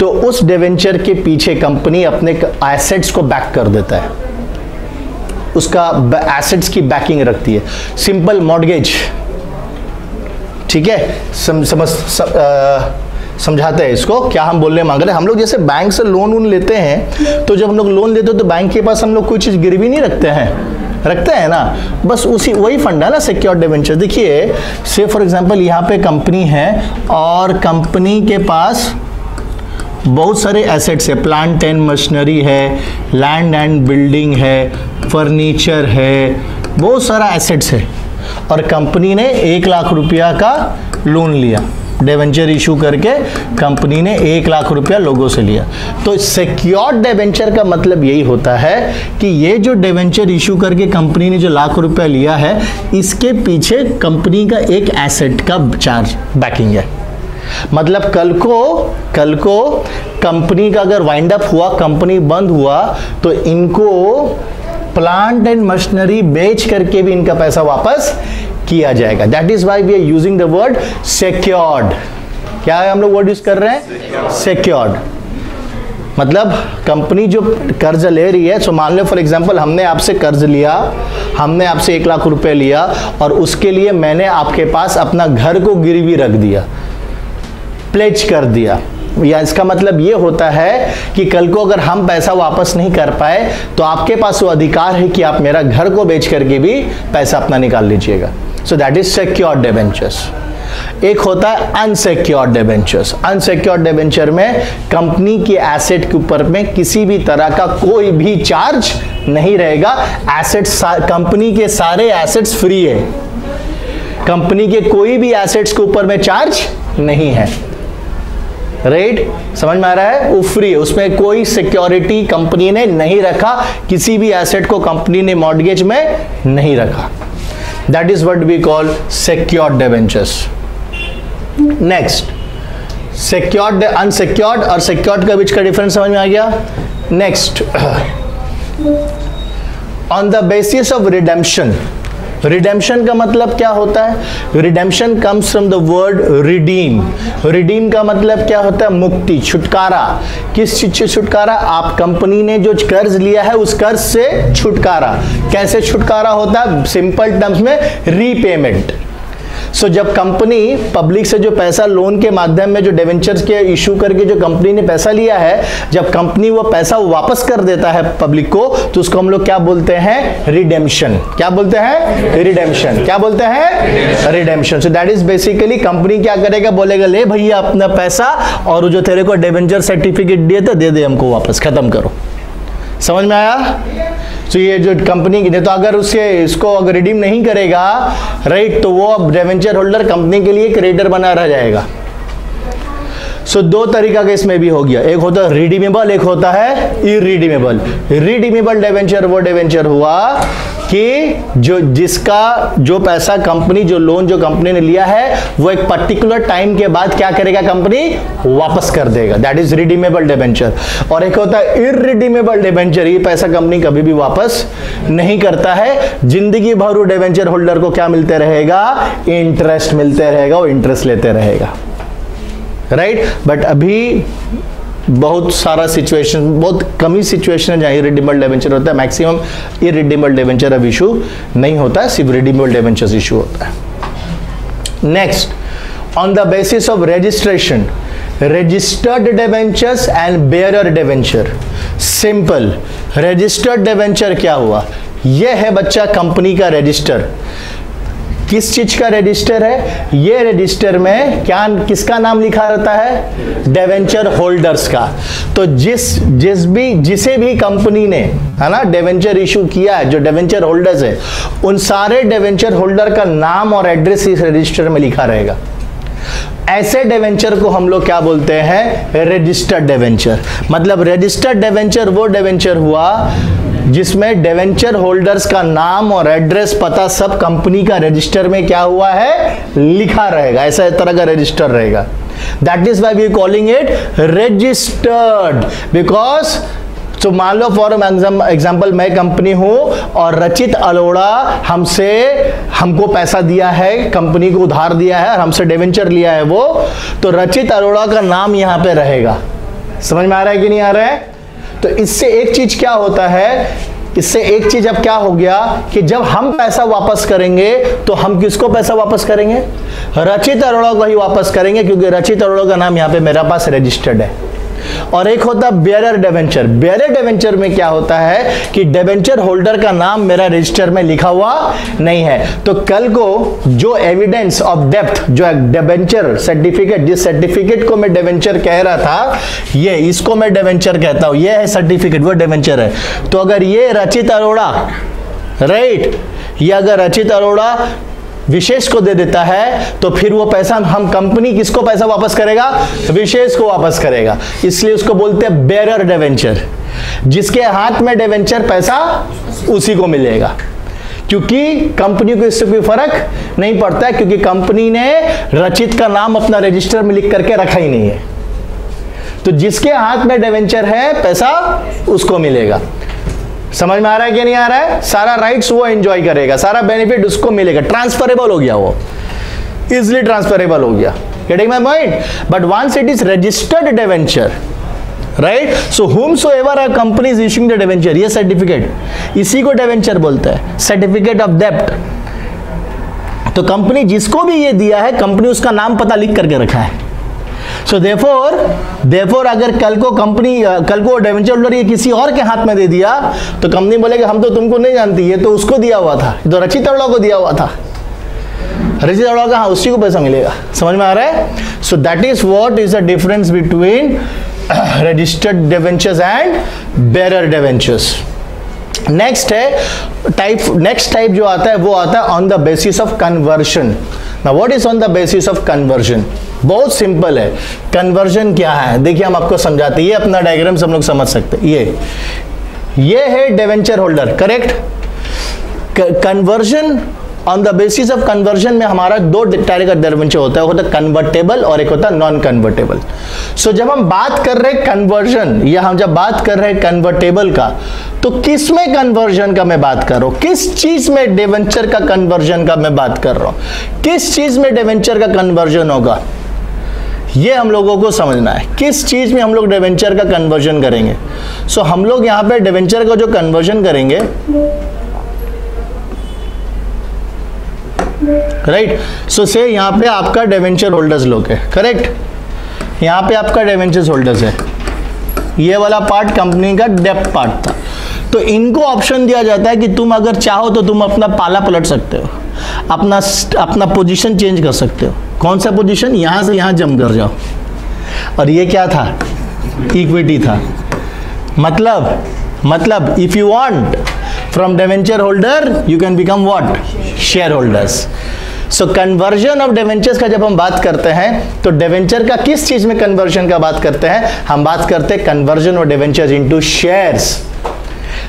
तो उस डेवेंचर के पीछे कंपनी अपने एसेट्स को बैक कर देता है उसका एसेट्स की बैकिंग रखती है। सिंपल मॉडगेज ठीक है? सम, समझ समझाते हैं इसको क्या हम बोलने मांग रहे हैं? हम लोग जैसे बैंक से लोन वोन लेते हैं तो जब हम लोग लोन लेते हैं तो बैंक के पास हम लोग कोई चीज़ गिरवी नहीं रखते हैं। रखते हैं ना? बस उसी वही फंड है ना सिक्योर डिवेंचर देखिए से फॉर एग्जांपल यहाँ पे कंपनी है और कंपनी के पास बहुत सारे एसेट्स है। प्लांट एंड मशीनरी है लैंड एंड बिल्डिंग है फर्नीचर है, बहुत सारा एसेट्स है। और कंपनी ने एक लाख रुपया का लोन लिया। डेवेंचर इशू करके कंपनी ने एक लाख रुपया लोगों से लिया। तो सिक्योर्ड डेवेंचर का मतलब यही होता है कि ये जो डेवेंचर इशू करके कंपनी ने जो लाख रुपया लिया है, इसके पीछे कंपनी का एक एसेट का चार्ज बैकिंग है। मतलब कल को कल को कंपनी का अगर वाइंड अप हुआ, कंपनी बंद हुआ तो इनको प्लांट एंड मशीनरी बेच करके भी इनका पैसा वापस किया जाएगा। That is why we are using the word secured क्या है हम लोग वर्ड यूज़ कर रहे हैं? सिक्योर्ड मतलब कंपनी जो कर्ज ले रही है सो मान लो फॉर एग्जांपल हमने आपसे कर्ज लिया, हमने आपसे एक लाख रुपए लिया, और उसके लिए मैंने आपके पास अपना घर को गिरवी रख दिया। प्लेज कर दिया। या इसका मतलब ये होता है कि कल को अगर हम पैसा वापस नहीं कर पाए तो आपके पास वो अधिकार है कि आप मेरा घर को बेच करके भी पैसा अपना निकाल लीजिएगा। So that is secured debentures एक होता है अनसिक्योर्ड डिवेंचर्स अनसिक्योर्ड डिवेंचर में कंपनी के एसेट के ऊपर में किसी भी तरह का कोई भी चार्ज नहीं रहेगा। एसेट्स कंपनी के सारे एसेट्स फ्री है। कंपनी के कोई भी एसेट्स के ऊपर में चार्ज नहीं है। राइट समझ में आ रहा है? वो फ्री उसमें कोई सिक्योरिटी कंपनी ने नहीं रखा। किसी भी एसेट को कंपनी ने मॉडगेज में नहीं रखा। That is what we call secured debentures next secured unsecured और सिक्योर्ड के बीच का डिफरेंस समझ में आ गया? Next on the basis of redemption redemption का मतलब क्या होता है? Redemption comes from the word redeem redeem का मतलब क्या होता है? मुक्ति, छुटकारा। किस चीज़ से छुटकारा? आप कंपनी ने जो कर्ज लिया है, उस कर्ज से छुटकारा। कैसे छुटकारा होता है? सिंपल टर्म्स में रीपेमेंट सो जब कंपनी पब्लिक से जो पैसा लोन के माध्यम में जो डेवेंचर्स के इशू करके जो कंपनी ने पैसा लिया है, जब कंपनी वो पैसा वापस कर देता है पब्लिक को तो उसको हम लोग क्या बोलते हैं? रिडेम्शन क्या बोलते हैं? रिडेम्शन क्या बोलते हैं? Redemption so that is basically company क्या करेगा? बोलेगा, ले भैया, अपना पैसा और जो तेरे को डेवेंचर सर्टिफिकेट दिए थे, दे दे हमको वापस, खत्म करो. समझ में आया? तो ये जो कंपनी की तो अगर उसके इसको अगर रिडीम नहीं करेगा राइट तो वो अब डेवेंचर होल्डर कंपनी के लिए क्रेडिटर बना रह जाएगा। सो so, दो तरीका का इसमें भी हो गया। एक होता है रिडीमेबल एक होता है इरिडीमेबल रिडीमेबल डेवेंचर वो डेवेंचर हुआ कि जो जिसका जो पैसा कंपनी, जो लोन जो कंपनी ने लिया है, वो एक पर्टिकुलर टाइम के बाद क्या करेगा कंपनी? वापस कर देगा। दैट इज़ रिडीमेबल डिबेंचर और एक होता है इरिडीमेबल डिबेंचर ये पैसा कंपनी कभी भी वापस नहीं करता है। ज़िंदगी भर डिबेंचर होल्डर को क्या मिलते रहेगा? इंटरेस्ट मिलते रहेगा और इंटरेस्ट लेते रहेगा। Right right? बट अभी बहुत सारा सिचुएशन बहुत कम सिचुएशन है जहाँ इरिडीबल डेवेंचर होता है। मैक्सिमम इरिडीबल डेवेंचर अब इशू नहीं होता है, सिर्फ़ रिडीबल डेवेंचर इशू होता है। Next on the basis of registration registered debentures and bearer debenture simple registered debenture क्या हुआ? यह है बच्चा कंपनी का रजिस्टर किस चीज़ का रजिस्टर है? ये रजिस्टर में क्या, किसका नाम लिखा रहता है? डेवेंचर होल्डर्स का। तो जिस जिस भी, जिसे भी कंपनी ने, है ना डेवेंचर इशू किया है, जो डेवेंचर होल्डर्स है, उन सारे डेवेंचर होल्डर का नाम और एड्रेस इस रजिस्टर में लिखा रहेगा। ऐसे डेवेंचर को हम लोग क्या बोलते हैं? रजिस्टर्ड डेवेंचर मतलब रजिस्टर्ड डेवेंचर वो डेवेंचर हुआ जिसमें डेवेंचर होल्डर्स का नाम और एड्रेस पता सब कंपनी का रजिस्टर में क्या हुआ है? लिखा रहेगा, ऐसा तरह का रजिस्टर रहेगा। That is why we calling it registered because तो मान लो फॉर एग्ज़ाम्पल मैं कंपनी हूँ और रचित अलोड़ा हमसे हमको पैसा दिया है कंपनी को उधार दिया है और हमसे डेवेंचर लिया है वो तो रचित अरोड़ा का नाम यहाँ पे रहेगा। समझ में आ रहा है कि नहीं आ रहा है? तो इससे एक चीज़ क्या होता है? इससे एक चीज़ अब क्या हो गया कि जब हम पैसा वापस करेंगे तो हम किसको पैसा वापस करेंगे? रचित अरोड़ा को ही वापस करेंगे, क्योंकि रचित अरोड़ा का नाम यहाँ पे मेरा पास रजिस्टर्ड है। और एक होता है डेवेंचर बेयर डेवेंचर में क्या होता है कि डेवेंचर होल्डर का नाम मेरा रजिस्टर में लिखा हुआ नहीं है। तो कल को जो एविडेंस ऑफ़ डेप्थ जो डेवेंचर सर्टिफिकेट जिस सर्टिफिकेट को मैं डेवेंचर कह रहा था, ये इसको मैं डेवेंचर कहता हूँ। ये है सर्टिफिकेट वो डेवेंचर है। तो अगर ये रचित अरोड़ा राइट ये अगर रचित अरोड़ा विशेष को दे देता है तो फिर वो पैसा हम कंपनी किसको पैसा वापस करेगा? विशेष को वापस करेगा। इसलिए उसको बोलते हैं बेरर डेवेंचर जिसके हाथ में डेवेंचर पैसा, उसी को मिलेगा। क्योंकि कंपनी को इससे कोई फ़र्क नहीं पड़ता है, क्योंकि कंपनी ने रचित का नाम अपना रजिस्टर में लिख करके रखा ही नहीं है। तो जिसके हाथ में डेवेंचर है, पैसा उसको मिलेगा। समझ में आ रहा है कि नहीं आ रहा है? सारा राइट्स वो एंजॉय करेगा, सारा बेनिफिट उसको मिलेगा। ट्रांसफरेबल हो गया वो। इजिली ट्रांसफरेबल हो गया। Getting my point but once it is registered debenture right so whomsoever our company is issuing the debenture ये सर्टिफिकेट इसी को डेवेंचर बोलते हैं। सर्टिफिकेट ऑफ़ डेप्ट तो कंपनी जिसको भी ये दिया है कंपनी उसका नाम पता लिख करके रखा है। सो देफोर देफोर अगर कल को कंपनी कल को डेवेंचर होल्डर ये किसी और के हाथ में दे दिया तो कंपनी बोलेगी, हम तो तुमको नहीं जानती, ये तो उसको दिया हुआ था तो रचित अरोड़ा को दिया हुआ था। रचित अरोड़ा का हाँ उसी को पैसा मिलेगा। समझ में आ रहा है? So that is what is the difference between registered debentures and bearer debentures next है टाइप नेक्स्ट टाइप जो आता है, वो आता है on the basis of conversion ना what is on the basis of conversion बहुत सिंपल है। कन्वर्जन क्या है? देखिए, हम आपको समझाते हैं। ये अपना डायग्राम हम लोग समझ सकते हैं। ये। ये है debenture holder correct conversion on the basis of conversion में हमारा दो टाइप का डेवेंचर होता है होता कन्वर्टेबल और एक होता है नॉन कन्वर्टेबल सो जब हम बात कर रहे हैं कन्वर्जन या हम जब बात कर रहे हैं कन्वर्टेबल का तो किसमें कन्वर्जन का मैं बात कर रहा हूँ? किस चीज़ में डेवेंचर का कन्वर्जन का मैं बात कर रहा हूँ? किस चीज़ में डेवेंचर का कन्वर्जन होगा? ये हम लोगों को समझना है। किस चीज़ में हम लोग डेवेंचर का कन्वर्जन करेंगे? सो so, हम लोग यहाँ पे डेवेंचर का जो कन्वर्जन करेंगे राइट सो से यहाँ पे आपका डेवेंचर होल्डर्स लोग है करेक्ट यहाँ पे आपका डेवेंचर होल्डर्स है। ये वाला पार्ट कंपनी का डेप पार्ट था। तो इनको ऑप्शन दिया जाता है कि तुम अगर चाहो तो तुम अपना पाला पलट सकते हो। अपना अपना पोजीशन चेंज कर सकते हो। कौन सा पोजीशन यहाँ से यहाँ जम कर जाओ। और ये क्या था? इक्विटी था। मतलब मतलब if you want debenture holder you can become what share holders so conversion of debentures का जब हम बात करते हैं तो डेवेंचर का किस चीज़ में कन्वर्जन का बात करते हैं? हम बात करते हैं conversion of debentures into shares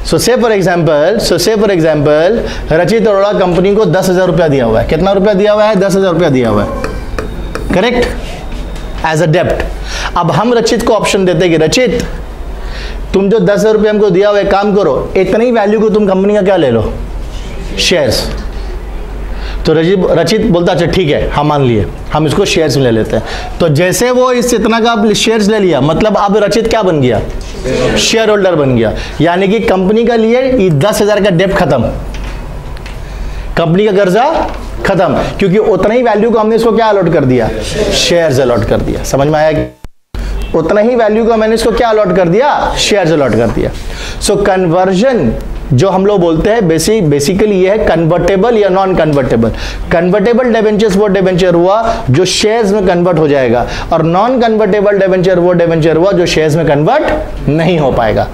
so say for example so say for example रचित अरोड़ा कंपनी को दस हज़ार रुपया दिया हुआ है। कितना रुपया दिया हुआ है? दस हज़ार रुपया दिया हुआ है। करेक्ट एज अ डेप्ट अब हम रचित को ऑप्शन देते हैं कि रचित तुम जो दस रुपया हमको दिया हुआ है काम करो, इतनी ही वैल्यू को तुम कंपनी का क्या ले लो? शेयर्स तो रचित रचित बोलता अच्छा ठीक है, हम मान लिए, हम इसको शेयर्स में ले लेते हैं। तो जैसे वो इस इतना का शेयर्स ले लिया मतलब अब रचित क्या बन गया? शेयर होल्डर बन गया। यानी कि कंपनी का लिए दस हज़ार का डेप खत्म। कंपनी का कर्जा खत्म, क्योंकि उतना ही वैल्यू को हमने इसको क्या अलॉट कर दिया? शेयर्स अलॉट कर दिया। समझ में आया उतना ही वैल्यू को मैंने इसको क्या अलॉट कर दिया? शेयर्स अलॉट कर दिया। सो so, कन्वर्जन जो हम लोग बोलते हैं बेसिक बेसिकली ये है कन्वर्टेबल या नॉन कन्वर्टेबल कन्वर्टेबल डेवेंचर्स वो डेवेंचर हुआ जो शेयर्स में कन्वर्ट हो जाएगा। और नॉन कन्वर्टेबल डेवेंचर वो डेवेंचर हुआ जो शेयर्स में कन्वर्ट नहीं हो पाएगा।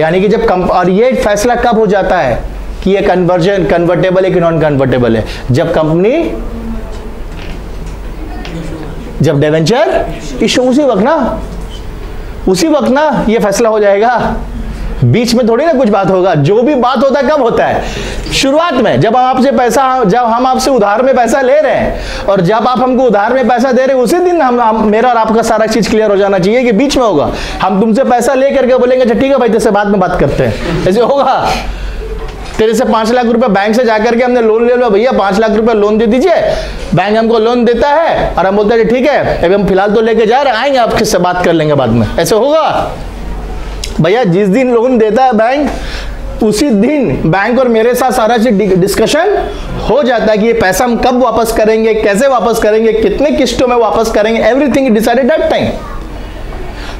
यानी कि जब कम और ये फैसला कब हो जाता है कि ये कन्वर्जन कन्वर्टेबल है कि नॉन कन्वर्टेबल है? जब कंपनी जब डेवेंचर इशू उसी वक्त ना उसी वक्त ना ये फैसला हो जाएगा। बीच में थोड़ी ना कुछ बात होगा। जो भी बात होता है कब होता है? शुरुआत में जब आपसे पैसा जब हम आपसे उधार में पैसा ले रहे हैं और जब आप हमको उधार में पैसा दे रहे हैं उसी दिन हम, हम मेरा और आपका सारा चीज़ क्लियर हो जाना चाहिए कि बीच में होगा। हम तुमसे पैसा ले करके बोलेंगे अच्छा ठीक है भाई जैसे बाद में बात करते हैं। ऐसे होगा? तेरे से पाँच लाख रुपए बैंक से जाकर के हमने लोन ले लो भैया, पाँच लाख रुपए लोन दे दीजिए। बैंक हमको लोन देता है और हम बोलते हैं, ठीक है, अभी हम फ़िलहाल तो लेके जा रहे आएँगे आपसे बात कर लेंगे बाद में? ऐसे होगा? भैया, जिस दिन लोन देता है बैंक उसी दिन बैंक और मेरे साथ सारा चीज़ डिस्कशन हो जाता है कि ये पैसा हम कब वापस करेंगे, कैसे वापस करेंगे, कितने किस्तों में वापस करेंगे everything decided at time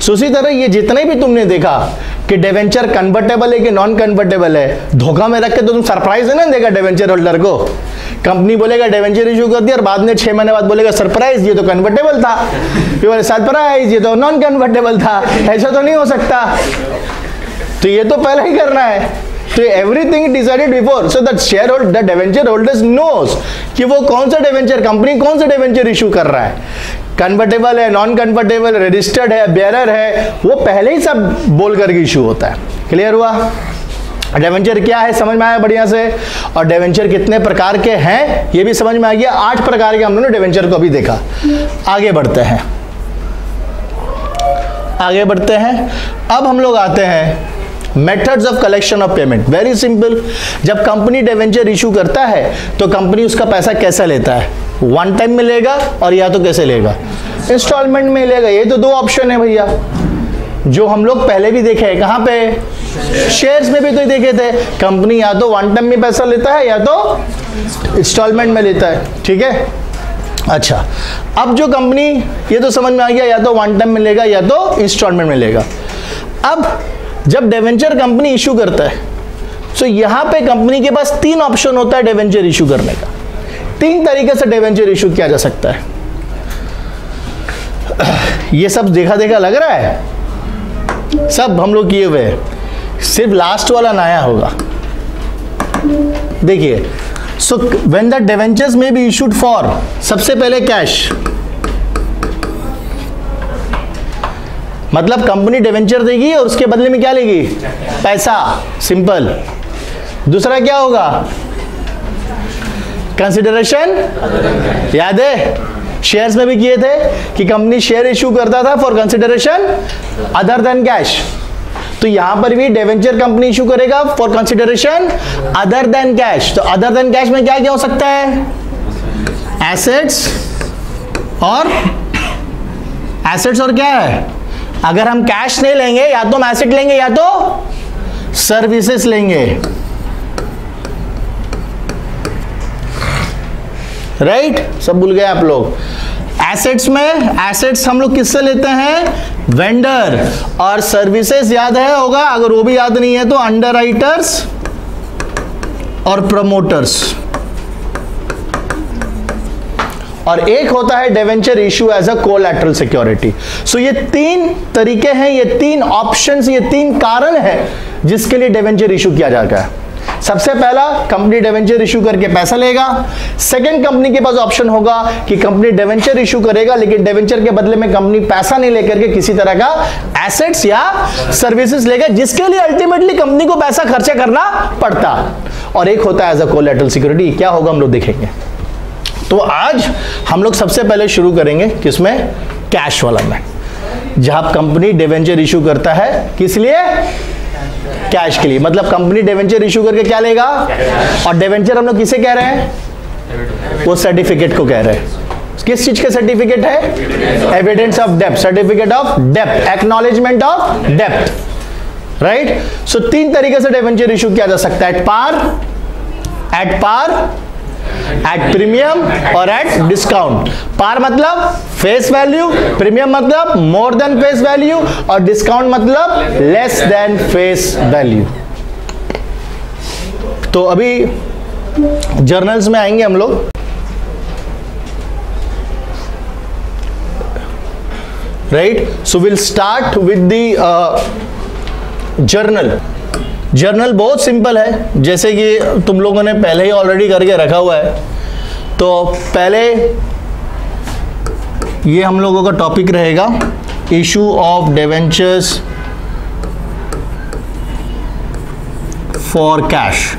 so उसी तरह ये जितने भी तुमने देखा कि डेवेंचर कन्वर्टेबल है कि नॉन कन्वर्टेबल है? धोखा में रख के तो तुम सरप्राइज़ है ना देगा डेवेंचर होल्डर को। कंपनी बोलेगा डेवेंचर इशू कर दिया और बाद में छह महीने बाद बोलेगा सरप्राइज़ ये तो कन्वर्टेबल था। फिर सरप्राइज़ ये तो नॉन कन्वर्टेबल था। ऐसा तो नहीं हो सकता। तो ये तो पहले ही करना है। तो everything decided before so that share holder debenture holders knows कि वो कौन सा डेवेंचर कंपनी कौन सा डेवेंचर इशू कर रहा है। कन्वर्टेबल है नॉन कन्वर्टेबल रजिस्टर्ड है बेरर है, वो पहले ही सब बोल करके इशू होता है। क्लियर हुआ? डेवेंचर क्या है? समझ में आया बढ़िया से? और डेवेंचर कितने प्रकार के हैं? ये भी समझ में आ गया। आठ प्रकार के हम लोगों ने डेवेंचर को अभी देखा। आगे बढ़ते हैं। आगे बढ़ते हैं। अब हम लोग आते हैं methods of collection of payment very simple जब कंपनी डेवेंचर इशू करता है तो कंपनी उसका पैसा कैसा लेता है? वन टाइम में लेगा और या तो कैसे लेगा? इंस्टॉलमेंट में लेगा। ये तो दो ऑप्शन है भैया। जो हम लोग पहले भी देखे हैं। कहाँ पे? शेयर्स में भी तो देखे थे। कंपनी या तो वन टाइम में पैसा लेता है या तो इंस्टॉलमेंट में लेता है। ठीक है? अच्छा। अब जो कंपनी ये तो समझ में आ गया, या तो वन टाइम में लेगा या तो इंस्टॉलमेंट में लेगा। अब जब डेवेंचर कंपनी इशू करता है तो यहाँ पे कंपनी के पास तीन ऑप्शन होता है डेवेंचर इशू करने का। तीन तरीके से डेवेंचर इशू किया जा सकता है। ये सब देखा देखा लग रहा है? सब हम लोग किए हुए सिर्फ़ लास्ट वाला नया होगा। देखिए so when the debentures may be issued for सबसे पहले कैश मतलब कंपनी डेवेंचर देगी और उसके बदले में क्या लेगी? पैसा। सिंपल दूसरा क्या होगा? कंसिडरेशन याद है? शेयर्स में भी किए थे कि कंपनी शेयर इशू करता था for consideration other than cash तो यहाँ पर भी डेवेंचर कंपनी इशू करेगा for consideration other than cash तो अदर देन कैश में क्या क्या हो सकता है? एसेट्स और एसेट्स और क्या है? अगर हम कैश नहीं लेंगे, या तो हम एसेट लेंगे, या तो सर्विसेज़ लेंगे। Right right? सब भूल गए आप लोग। एसेट्स में एसेट्स हम लोग किससे लेते हैं? वेंडर और सर्विसेज़ याद है होगा? अगर वो भी याद नहीं है तो अंडर और प्रमोटर्स और एक होता है debenture issue as a collateral security so ये तीन तरीके हैं, ये तीन ऑप्शंस ये तीन कारण है जिसके लिए डेवेंचर इशू किया जाता है। सबसे पहला कंपनी डेवेंचर इशू करके पैसा लेगा। सेकंड कंपनी के पास ऑप्शन होगा कि कंपनी डेवेंचर इशू करेगा, लेकिन डेवेंचर के बदले में कंपनी पैसा नहीं लेकर के किसी तरह का एसेट्स या सर्विसेज़ लेगा, जिसके लिए अल्टीमेटली कंपनी को पैसा खर्चा करना पड़ता। और एक होता है एज अ कोलेटरल सिक्योरिटी क्या होगा हम लोग देखेंगे। तो आज हम लोग सबसे पहले शुरू करेंगे किसमें? कैश वाला में। जहाँ कंपनी डेवेंचर इशू करता है, किस लिए? कैश के लिए। मतलब कंपनी डेवेंचर इशू करके क्या लेगा? और डेवेंचर हम लोग किसे कह रहे हैं? वो सर्टिफिकेट को कह रहे हैं। किस चीज़ के सर्टिफिकेट है? Evidence of depth certificate of depth acknowledgement of depth right so तीन तरीके से डेवेंचर इशू किया जा सकता है। At par at par at premium और एट डिस्काउंट पार मतलब फेस वैल्यू प्रीमियम मतलब मोर देन फेस वैल्यू और डिस्काउंट मतलब लेस देन फेस वैल्यू तो अभी जर्नल्स में आएँगे हम लोग। Right so will start with the journal journal बहुत सिंपल है, जैसे कि तुम लोगों ने पहले ही ऑलरेडी करके रखा हुआ है। तो पहले ये हम लोगों का टॉपिक रहेगा issue of debentures for cash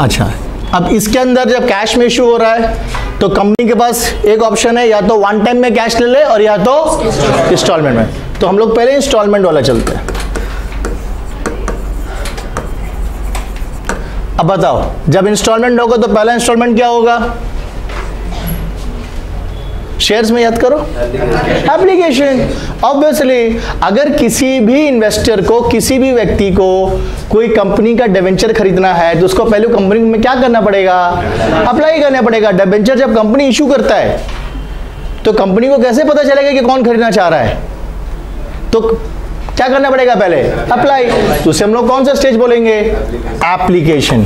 अच्छा अब इसके अंदर जब कैश में इशू हो रहा है तो कंपनी के पास एक ऑप्शन है, या तो वन टाइम में कैश ले ले और या तो इंस्टॉलमेंट में। तो हम लोग पहले इंस्टॉलमेंट वाला चलते हैं। अब बताओ, जब इंस्टॉलमेंट होगा तो पहला इंस्टॉलमेंट क्या होगा? शेयर्स में याद करो। एप्लीकेशन ऑब्वियसली अगर किसी भी इन्वेस्टर को, किसी भी व्यक्ति को कोई कंपनी का डेवेंचर खरीदना है तो उसको पहले कंपनी में क्या करना पड़ेगा? अप्लाई करना पड़ेगा। डेवेंचर जब कंपनी इशू करता है तो कंपनी को कैसे पता चलेगा कि कौन खरीदना चाह रहा है? तो क्या करना पड़ेगा पहले? अप्लाई तो उसे हम लोग कौन सा स्टेज बोलेंगे? एप्लीकेशन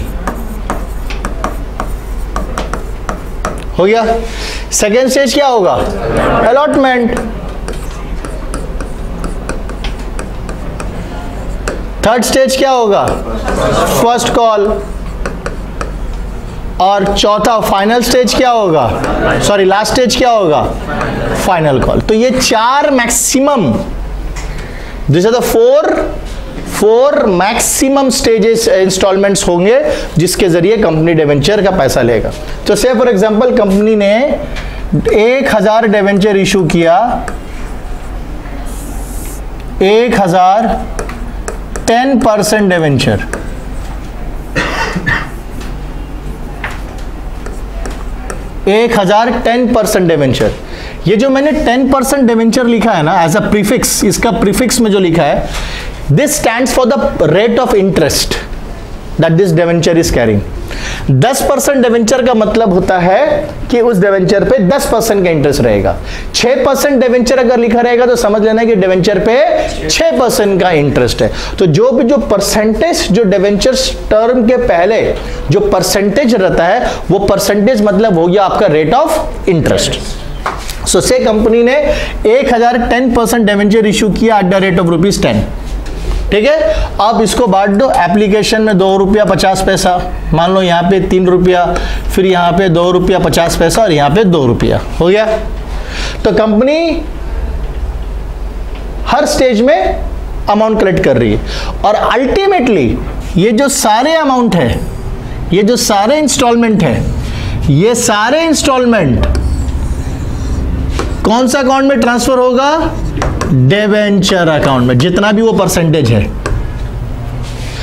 हो गया? सेकेंड स्टेज क्या होगा? अलॉटमेंट थर्ड स्टेज क्या होगा? फ़र्स्ट कॉल और चौथा फाइनल स्टेज क्या होगा? सॉरी लास्ट स्टेज क्या होगा? फाइनल कॉल तो ये चार maximum this are the four four maximum stages instalments होंगे, जिसके ज़रिए कंपनी डेवेंचर का पैसा लेगा। तो से फॉर एग्जांपल कंपनी ने एक हज़ार डेवेंचर इशू किया, एक हज़ार टेन परसेंट डेवेंचर एक हज़ार टेन परसेंट डेवेंचर ये जो मैंने टेन परसेंट डेवेंचर लिखा है ना एज अ प्रीफिक्स इसका प्रीफिक्स में जो लिखा है this stand for the rate of interest that this debenture is carrying 10 percent debenture का मतलब होता है कि उस डेवेंचर पे 10 परसेंट का इंटरेस्ट रहेगा। 6 परसेंट डेवेंचर अगर लिखा रहेगा तो समझ लेना कि डेवेंचर पे 6 परसेंट का इंटरेस्ट है। तो जो भी जो परसेंटेज जो डेवेंचर टर्म के पहले जो परसेंटेज रहता है, वो परसेंटेज मतलब हो गया आपका rate of interest so say company ने 1010 परसेंट डेवेंचर इश्यू किया at the rate of rupees ten ठीक है? अब इसको बांट दो। एप्लीकेशन में दो रुपया पचास पैसा। मान लो यहाँ पे तीन रुपया, फिर यहाँ पे दो रुपया पचास पैसा और यहाँ पे दो रुपया। हो गया? तो कंपनी हर स्टेज में अमाउंट कलेक्ट कर रही है। और अल्टीमेटली ये जो सारे अमाउंट है, ये जो सारे इंस्टॉलमेंट है, ये सारे इंस्टॉलमेंट कौन सा अकाउंट में ट्रांसफ़र होगा? डेवेंचर अकाउंट में जितना भी वो परसेंटेज है।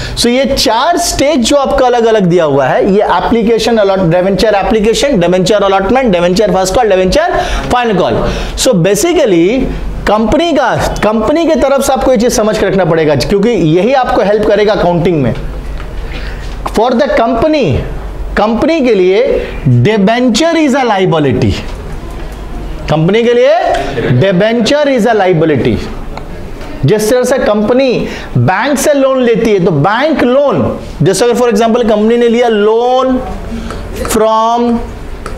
सो so, ये चार स्टेज जो आपका अलग अलग दिया हुआ है ये application allot debenture application debenture allotment debenture first call debenture final call so basically company का कंपनी के तरफ़ से आपको ये चीज़ समझ कर रखना पड़ेगा क्योंकि यही आपको हेल्प करेगा काउंटिंग में। फॉर द कंपनी कंपनी के लिए debenture is a liability company के लिए डेबेंचर इज़ अ लाइबिलिटी जिस तरह से कंपनी बैंक से लोन लेती है तो बैंक लोन जैसे अगर फॉर एग्जांपल कंपनी ने लिया लोन फ्रॉम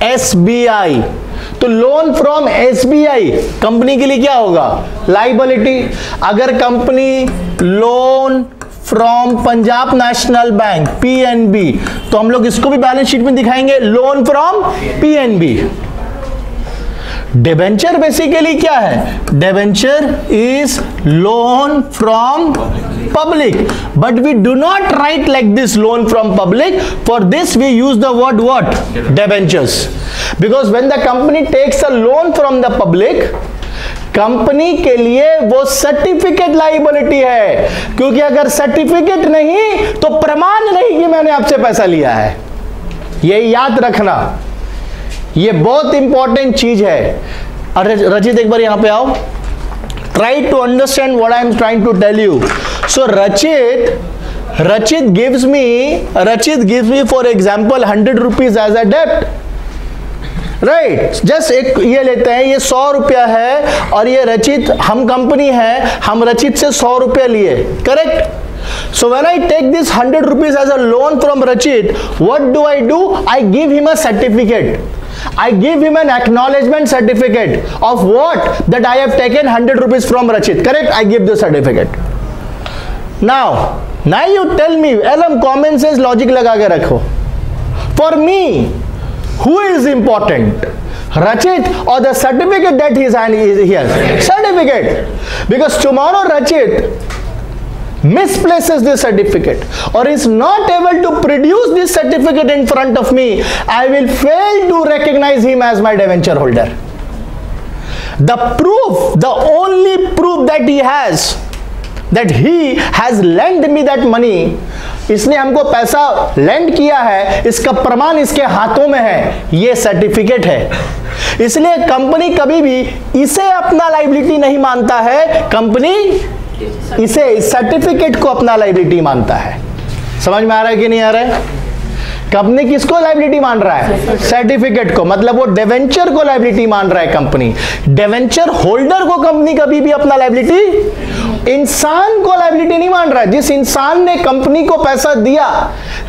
एसबीआई तो लोन फ्रॉम एसबीआई कंपनी के लिए क्या होगा? लाइबिलिटी अगर company loan from Punjab national bank PNB तो हम लोग इसको भी बैलेंस शीट में दिखाएँगे loan from PNB debenture basically क्या है? Debenture is loan from public but we do not write like this loan from public for this we use the word what debentures because when the company takes a loan from the public company के लिए वो certificate liability है. क्योंकि अगर certificate नहीं तो प्रमाण नहीं कि मैंने आपसे पैसा लिया है. ये याद रखना. ये बहुत इंपॉर्टेंट चीज़ है। रचित एक बार यहाँ पे आओ। Try to understand what I am trying to tell you so Rachit Rachit gives me Rachit gives me for example hundred rupees as a dept right right. Just एक ये लेते हैं, ये सौ रुपया है, और ये रचित, हम कंपनी है, हम रचित से सौ रुपया लिए। Correct so when I take this hundred rupees as a loan from Rachit what do I do I give him a certificate I give him an acknowledgement certificate of what? That I have taken 100 rupees from Rachit. Correct? I give the certificate. Now, now you tell me, LM common sense logic laga ke rakho. For me, who is important? Rachit or the certificate that he is here? Certificate. Because tomorrow Rachit misplaces this certificate or is not able to produce this certificate in front of me, I will fail to recognize him as my debenture holder. The proof, the only proof that he has, that he has lent me that money, इसने हमको पैसा land किया है इसका प्रमाण इसके हाथों में है ये सर्टिफिकेट है इसलिए कंपनी कभी भी इसे अपना लाइबिलिटी नहीं मानता है कंपनी इसे सर्टिफिकेट को अपना लाइबिलिटी मानता है। समझ में आ रहा है कि नहीं आ रहा है? कंपनी किसको लाइबिलिटी मान रहा है? सर्टिफिकेट को मतलब वो डेवेंचर को लाइबिलिटी मान रहा है कंपनी डेवेंचर होल्डर को कंपनी कभी भी अपना लाइबिलिटी इंसान को लाइबिलिटी नहीं मान रहा है। जिस इंसान ने कंपनी को पैसा दिया,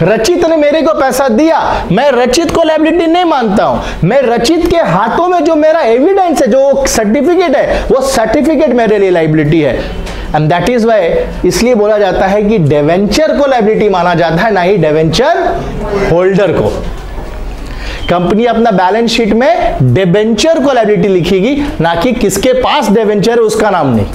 रचित ने मेरे को पैसा दिया, मैं रचित को लाइबिलिटी नहीं मानता हूँ। मैं रचित के हाथों में जो मेरा एविडेंस है, जो सर्टिफिकेट है, वो सर्टिफिकेट मेरे लिए लाइबिलिटी है। एंड दैट इज़ वाई इसलिए बोला जाता है कि डेवेंचर को लाइबिलिटी माना जाता है, ना ही डेवेंचर होल्डर को। कंपनी अपना बैलेंस शीट में डेवेंचर को लाइबिलिटी लिखेगी, ना कि किसके पास डेवेंचर है उसका नाम नहीं।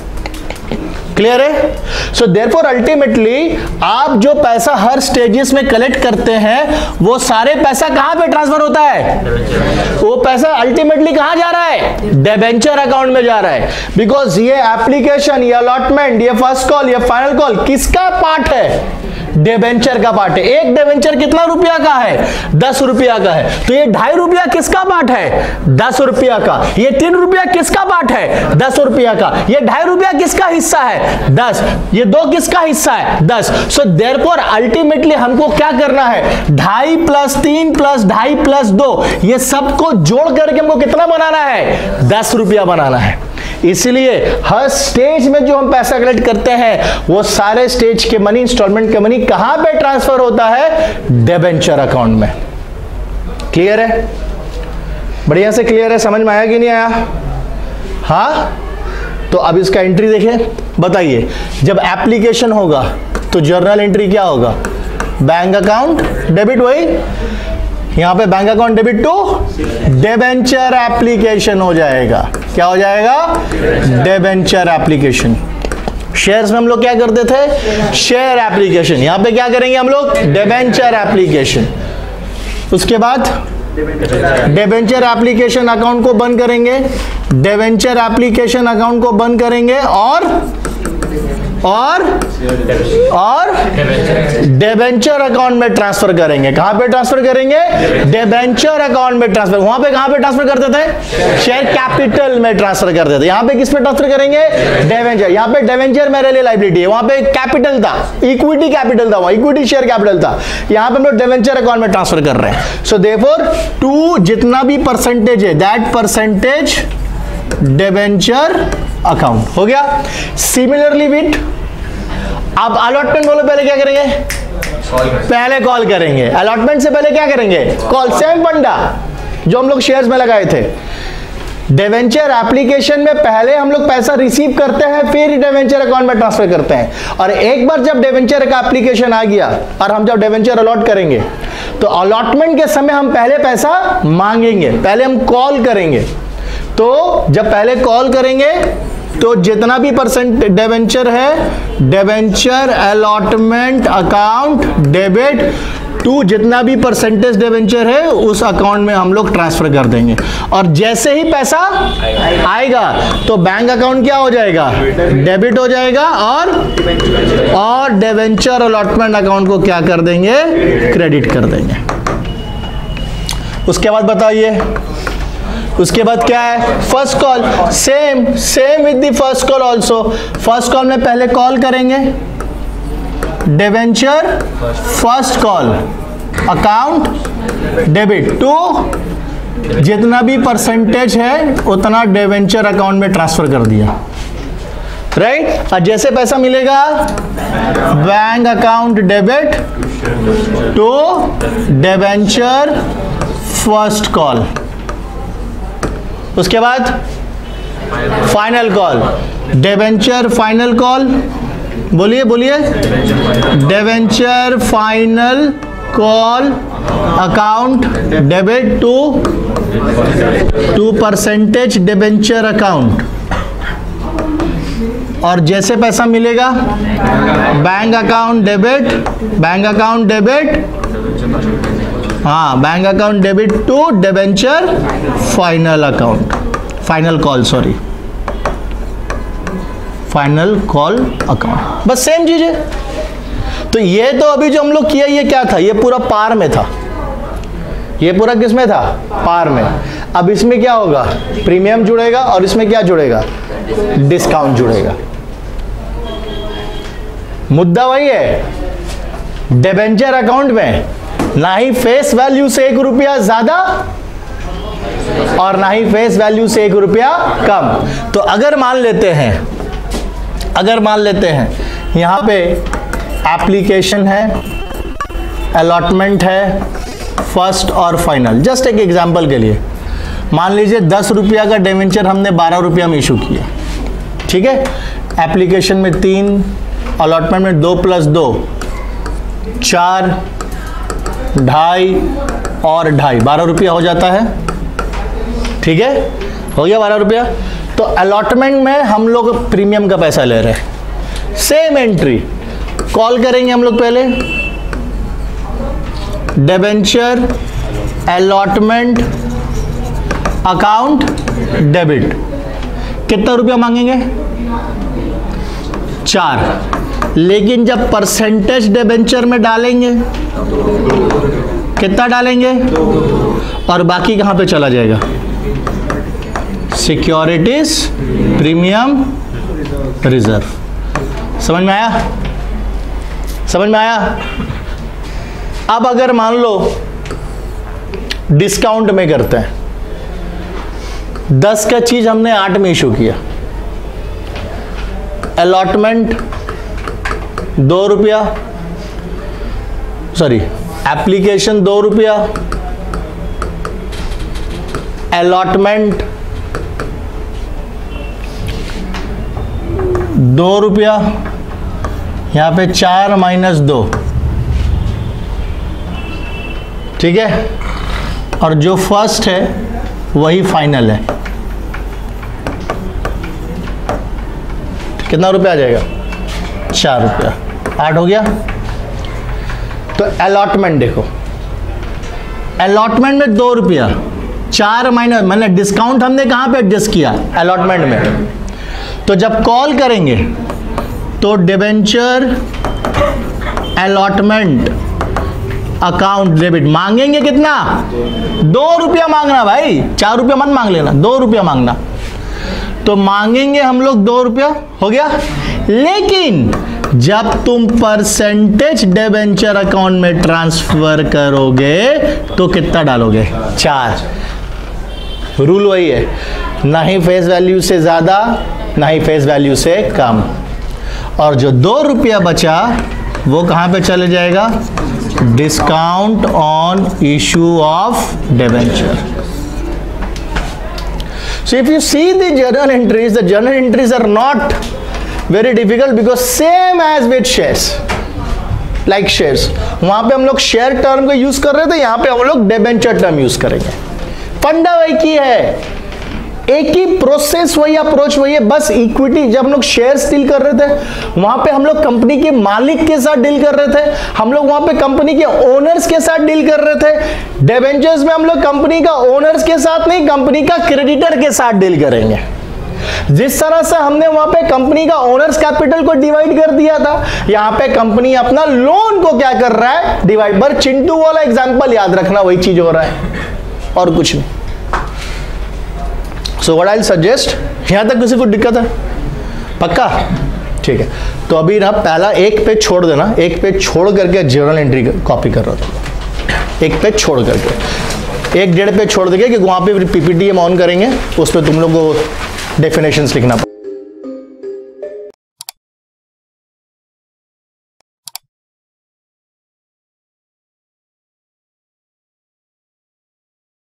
क्लियर है? सो देर फॉर अल्टीमेटली आप जो पैसा हर स्टेजेस में कलेक्ट करते हैं, वो सारे पैसा कहाँ पे ट्रांसफ़र होता है? वो पैसा अल्टीमेटली कहाँ जा रहा है? डेबेंचर अकाउंट में जा रहा है। बिकॉज़ ये एप्लीकेशन ये अलॉटमेंट ये फ़र्स्ट कॉल ये फाइनल कॉल किसका पार्ट है? डेबेंचर का पार्ट है। एक डेबेंचर कितना रुपया का है? दस रुपया का है। तो ये ढाई रुपया किसका पार्ट है? दस रुपया का। ये तीन रुपया किसका पार्ट है? दस रुपया का। ये ढाई रुपया किसका हिस्सा है? दस। ये दो किसका हिस्सा है? दस। सो देर अल्टीमेटली हमको क्या करना है? ढाई प्लस तीन प्लस ढाई प्लस दो। ये सबको जोड़ करके हमको कितना बनाना है? दस रुपया बनाना है। इसलिए हर स्टेज में जो हम पैसा कलेक्ट करते हैं, वो सारे स्टेज के मनी इंस्टॉलमेंट के मनी कहाँ पे ट्रांसफ़र होता है? डेबेंचर अकाउंट में। क्लियर है? बढ़िया से क्लियर है, समझ में आया कि नहीं आया? हाँ? तो अब इसका एंट्री देखिए, बताइए, जब एप्लीकेशन होगा तो जर्नल एंट्री क्या होगा? बैंक अकाउंट डेबिट वही? यहाँ पे bank account debit to debenture application हो जाएगा। क्या हो जाएगा? डेबेंचर एप्लीकेशन शेयर्स में हम लोग क्या करते थे? शेयर एप्लीकेशन यहाँ पे क्या करेंगे हम लोग? डेबेंचर एप्लीकेशन उसके बाद डेबेंचर एप्लीकेशन अकाउंट को बंद करेंगे। डेबेंचर एप्लीकेशन अकाउंट को बंद करेंगे और और? और? डेबेंचर अकाउंट में ट्रांसफ़र करेंगे। कहाँ पे ट्रांसफ़र करेंगे? डेबेंचर अकाउंट में ट्रांसफ़र वहाँ पे कहाँ पे ट्रांसफ़र करते थे? शेयर कैपिटल में ट्रांसफ़र करते थे। यहाँ पे किस पे ट्रांसफ़र करेंगे? डेवेंचर यहाँ पे डेवेंचर मेरे लिए लाइबिलिटी है। वहाँ पे कैपिटल था। इक्विटी कैपिटल था वहाँ। इक्विटी शेयर कैपिटल था। यहाँ पे हम लोग डेवेंचर अकाउंट में ट्रांसफ़र कर रहे हैं। सो देयरफॉर टू जितना भी परसेंटेज है दैट परसेंटेज डेवेंचर अकाउंट हो गया? सिमिलरली विथ अब अलॉटमेंट बोलो, पहले क्या करेंगे? पहले कॉल करेंगे। अलॉटमेंट से पहले क्या करेंगे? कॉल सेम फंडा जो हम लोग शेयर्स में लगाए थे। डेवेंचर एप्लीकेशन में पहले हम लोग पैसा रिसीव करते हैं, फिर डेवेंचर अकाउंट में ट्रांसफ़र करते हैं। और एक बार जब डेवेंचर का एप्लीकेशन आ गया, और हम जब डेवेंचर अलॉट करेंगे तो अलॉटमेंट के समय हम पहले पैसा मांगेंगे। पहले हम कॉल करेंगे। तो जब पहले कॉल करेंगे तो जितना भी परसेंट डेवेंचर है debenture allotment account debit to जितना भी परसेंटेज डेवेंचर है, उस अकाउंट में हम लोग ट्रांसफ़र कर देंगे। और जैसे ही पैसा आएगा तो बैंक अकाउंट क्या हो जाएगा? डेबिट हो जाएगा और और डेवेंचर अलॉटमेंट अकाउंट को क्या कर देंगे? क्रेडिट कर देंगे। उसके बाद बताइए। उसके बाद क्या है? First call same same with the first call also first call में पहले कॉल करेंगे. Debenture first call account debit to जितना भी परसेंटेज है, उतना डेवेंचर अकाउंट में ट्रांसफ़र कर दिया. Right right? और जैसे पैसा मिलेगा bank account debit to debenture first call उसके बाद final call debenture final call बोलिए बोलिए. Debenture final call account debit to to percentage debenture account और जैसे पैसा मिलेगा bank account debit bank account debit हाँ bank account debit to debenture final account final call sorry final call account बस same चीज़ है। तो ये तो अभी जो हम लोग किया, ये क्या था? ये पूरा पार में था। ये पूरा किसमें था? पार में। अब इसमें क्या होगा? प्रीमियम जुड़ेगा और इसमें क्या जुड़ेगा? डिस्काउंट जुड़ेगा। मुद्दा वही है। डेबेंचर अकाउंट में ना ही फेस वैल्यू से एक रुपया ज़्यादा और ना ही फेस वैल्यू से एक रुपया कम। तो अगर मान लेते हैं, अगर मान लेते हैं, यहाँ पे एप्लीकेशन है अलॉटमेंट है फ़र्स्ट और फाइनल जस्ट एक एग्जांपल के लिए। मान लीजिए दस रुपया का डेवेंचर हमने बारह रुपया में इशू किया। ठीक है? एप्लीकेशन में तीन अलॉटमेंट में दो प्लस दो, चार ढाई और ढाई। बारह रुपया हो जाता है। ठीक है? हो गया बारह रुपया? तो अलॉटमेंट में हम लोग प्रीमियम का पैसा ले रहे हैं। सेम एंट्री कॉल करेंगे हम लोग पहले। डेबेंचर अलॉटमेंट अकाउंट डेबिट कितना रुपया मांगेंगे? चार। लेकिन जब परसेंटेज डेबेंचर में डालेंगे, कितना डालेंगे? और बाकी कहाँ पे चला जाएगा? सिक्योरिटीज प्रीमियम रिज़र्व समझ में आया? समझ में आया? अब अगर मान लो डिस्काउंट में करते हैं। दस का चीज़ हमने आठ में इशू किया। अलॉटमेंट दो रुपया। सॉरी एप्लीकेशन दो रुपया। अलॉटमेंट दो रुपया। यहाँ पे चार माइनस दो। ठीक है? और जो फ़र्स्ट है, वही फाइनल है। कितना रुपया आ जाएगा? चार रुपया। आठ हो गया। तो अलॉटमेंट देखो। अलॉटमेंट में दो रुपया। चार माइनस मैंने डिस्काउंट हमने कहाँ पे एडजस्ट किया? अलॉटमेंट में। तो जब कॉल करेंगे तो डिबेंचर अलॉटमेंट अकाउंट डेबिट मांगेंगे कितना? दो रुपया मांगना भाई। चार रुपया मत मांग लेना, दो रुपया मांगना। तो मांगेंगे हम लोग दो रुपया। हो गया? लेकिन जब तुम परसेंटेज डेबेंचर अकाउंट में ट्रांसफ़र करोगे तो कितना डालोगे? चार। रूल वही है। ना ही फेस वैल्यू से ज़्यादा ना ही फेस वैल्यू से कम। और जो दो रुपया बचा वो कहाँ पे चले जाएगा? Discount on issue of debenture So if you see the journal entries, the journal entries are not very difficult because same as with shares. Like shares. वहाँ पे हम लोग शेयर टर्म को यूज़ कर रहे थे, यहाँ पे हम लोग डेबेंचर टर्म यूज़ करेंगे। फंडा वही की है। एक ही प्रोसेस वही अप्रोच वही है। बस इक्विटी जब हम लोग शेयर डील कर रहे थे, वहाँ पे हम लोग कंपनी के मालिक के साथ डील कर रहे थे। हम लोग वहाँ पे कंपनी के ओनर्स के साथ डील कर रहे थे। डेवेंचर्स में हम लोग कंपनी का ओनर्स के साथ नहीं कंपनी का क्रेडिटर के साथ डील करेंगे। जिस तरह से हमने वहाँ पे कंपनी का ओनर्स कैपिटल को डिवाइड कर दिया था, यहाँ पे कंपनी अपना लोन को क्या कर रहा है? डिवाइड पर चिंटू वाला एग्जांपल याद रखना, वही चीज़ हो रहा है। और कुछ नहीं। सो व्हाट आई सजेस्ट यहाँ तक किसी को दिक्कत है? पक्का? ठीक है। तो अभी ना पहला एक पेज छोड़ देना। एक पेज छोड़ करके जर्नल एंट्री कॉपी कर रहा था। एक पेज छोड़ करके। एक डेढ़ पेज छोड़ देंगे कि वहाँ पे पीपीटी हम ऑन करेंगे, उस पर तुम लोग को डेफिनेशंस लिखना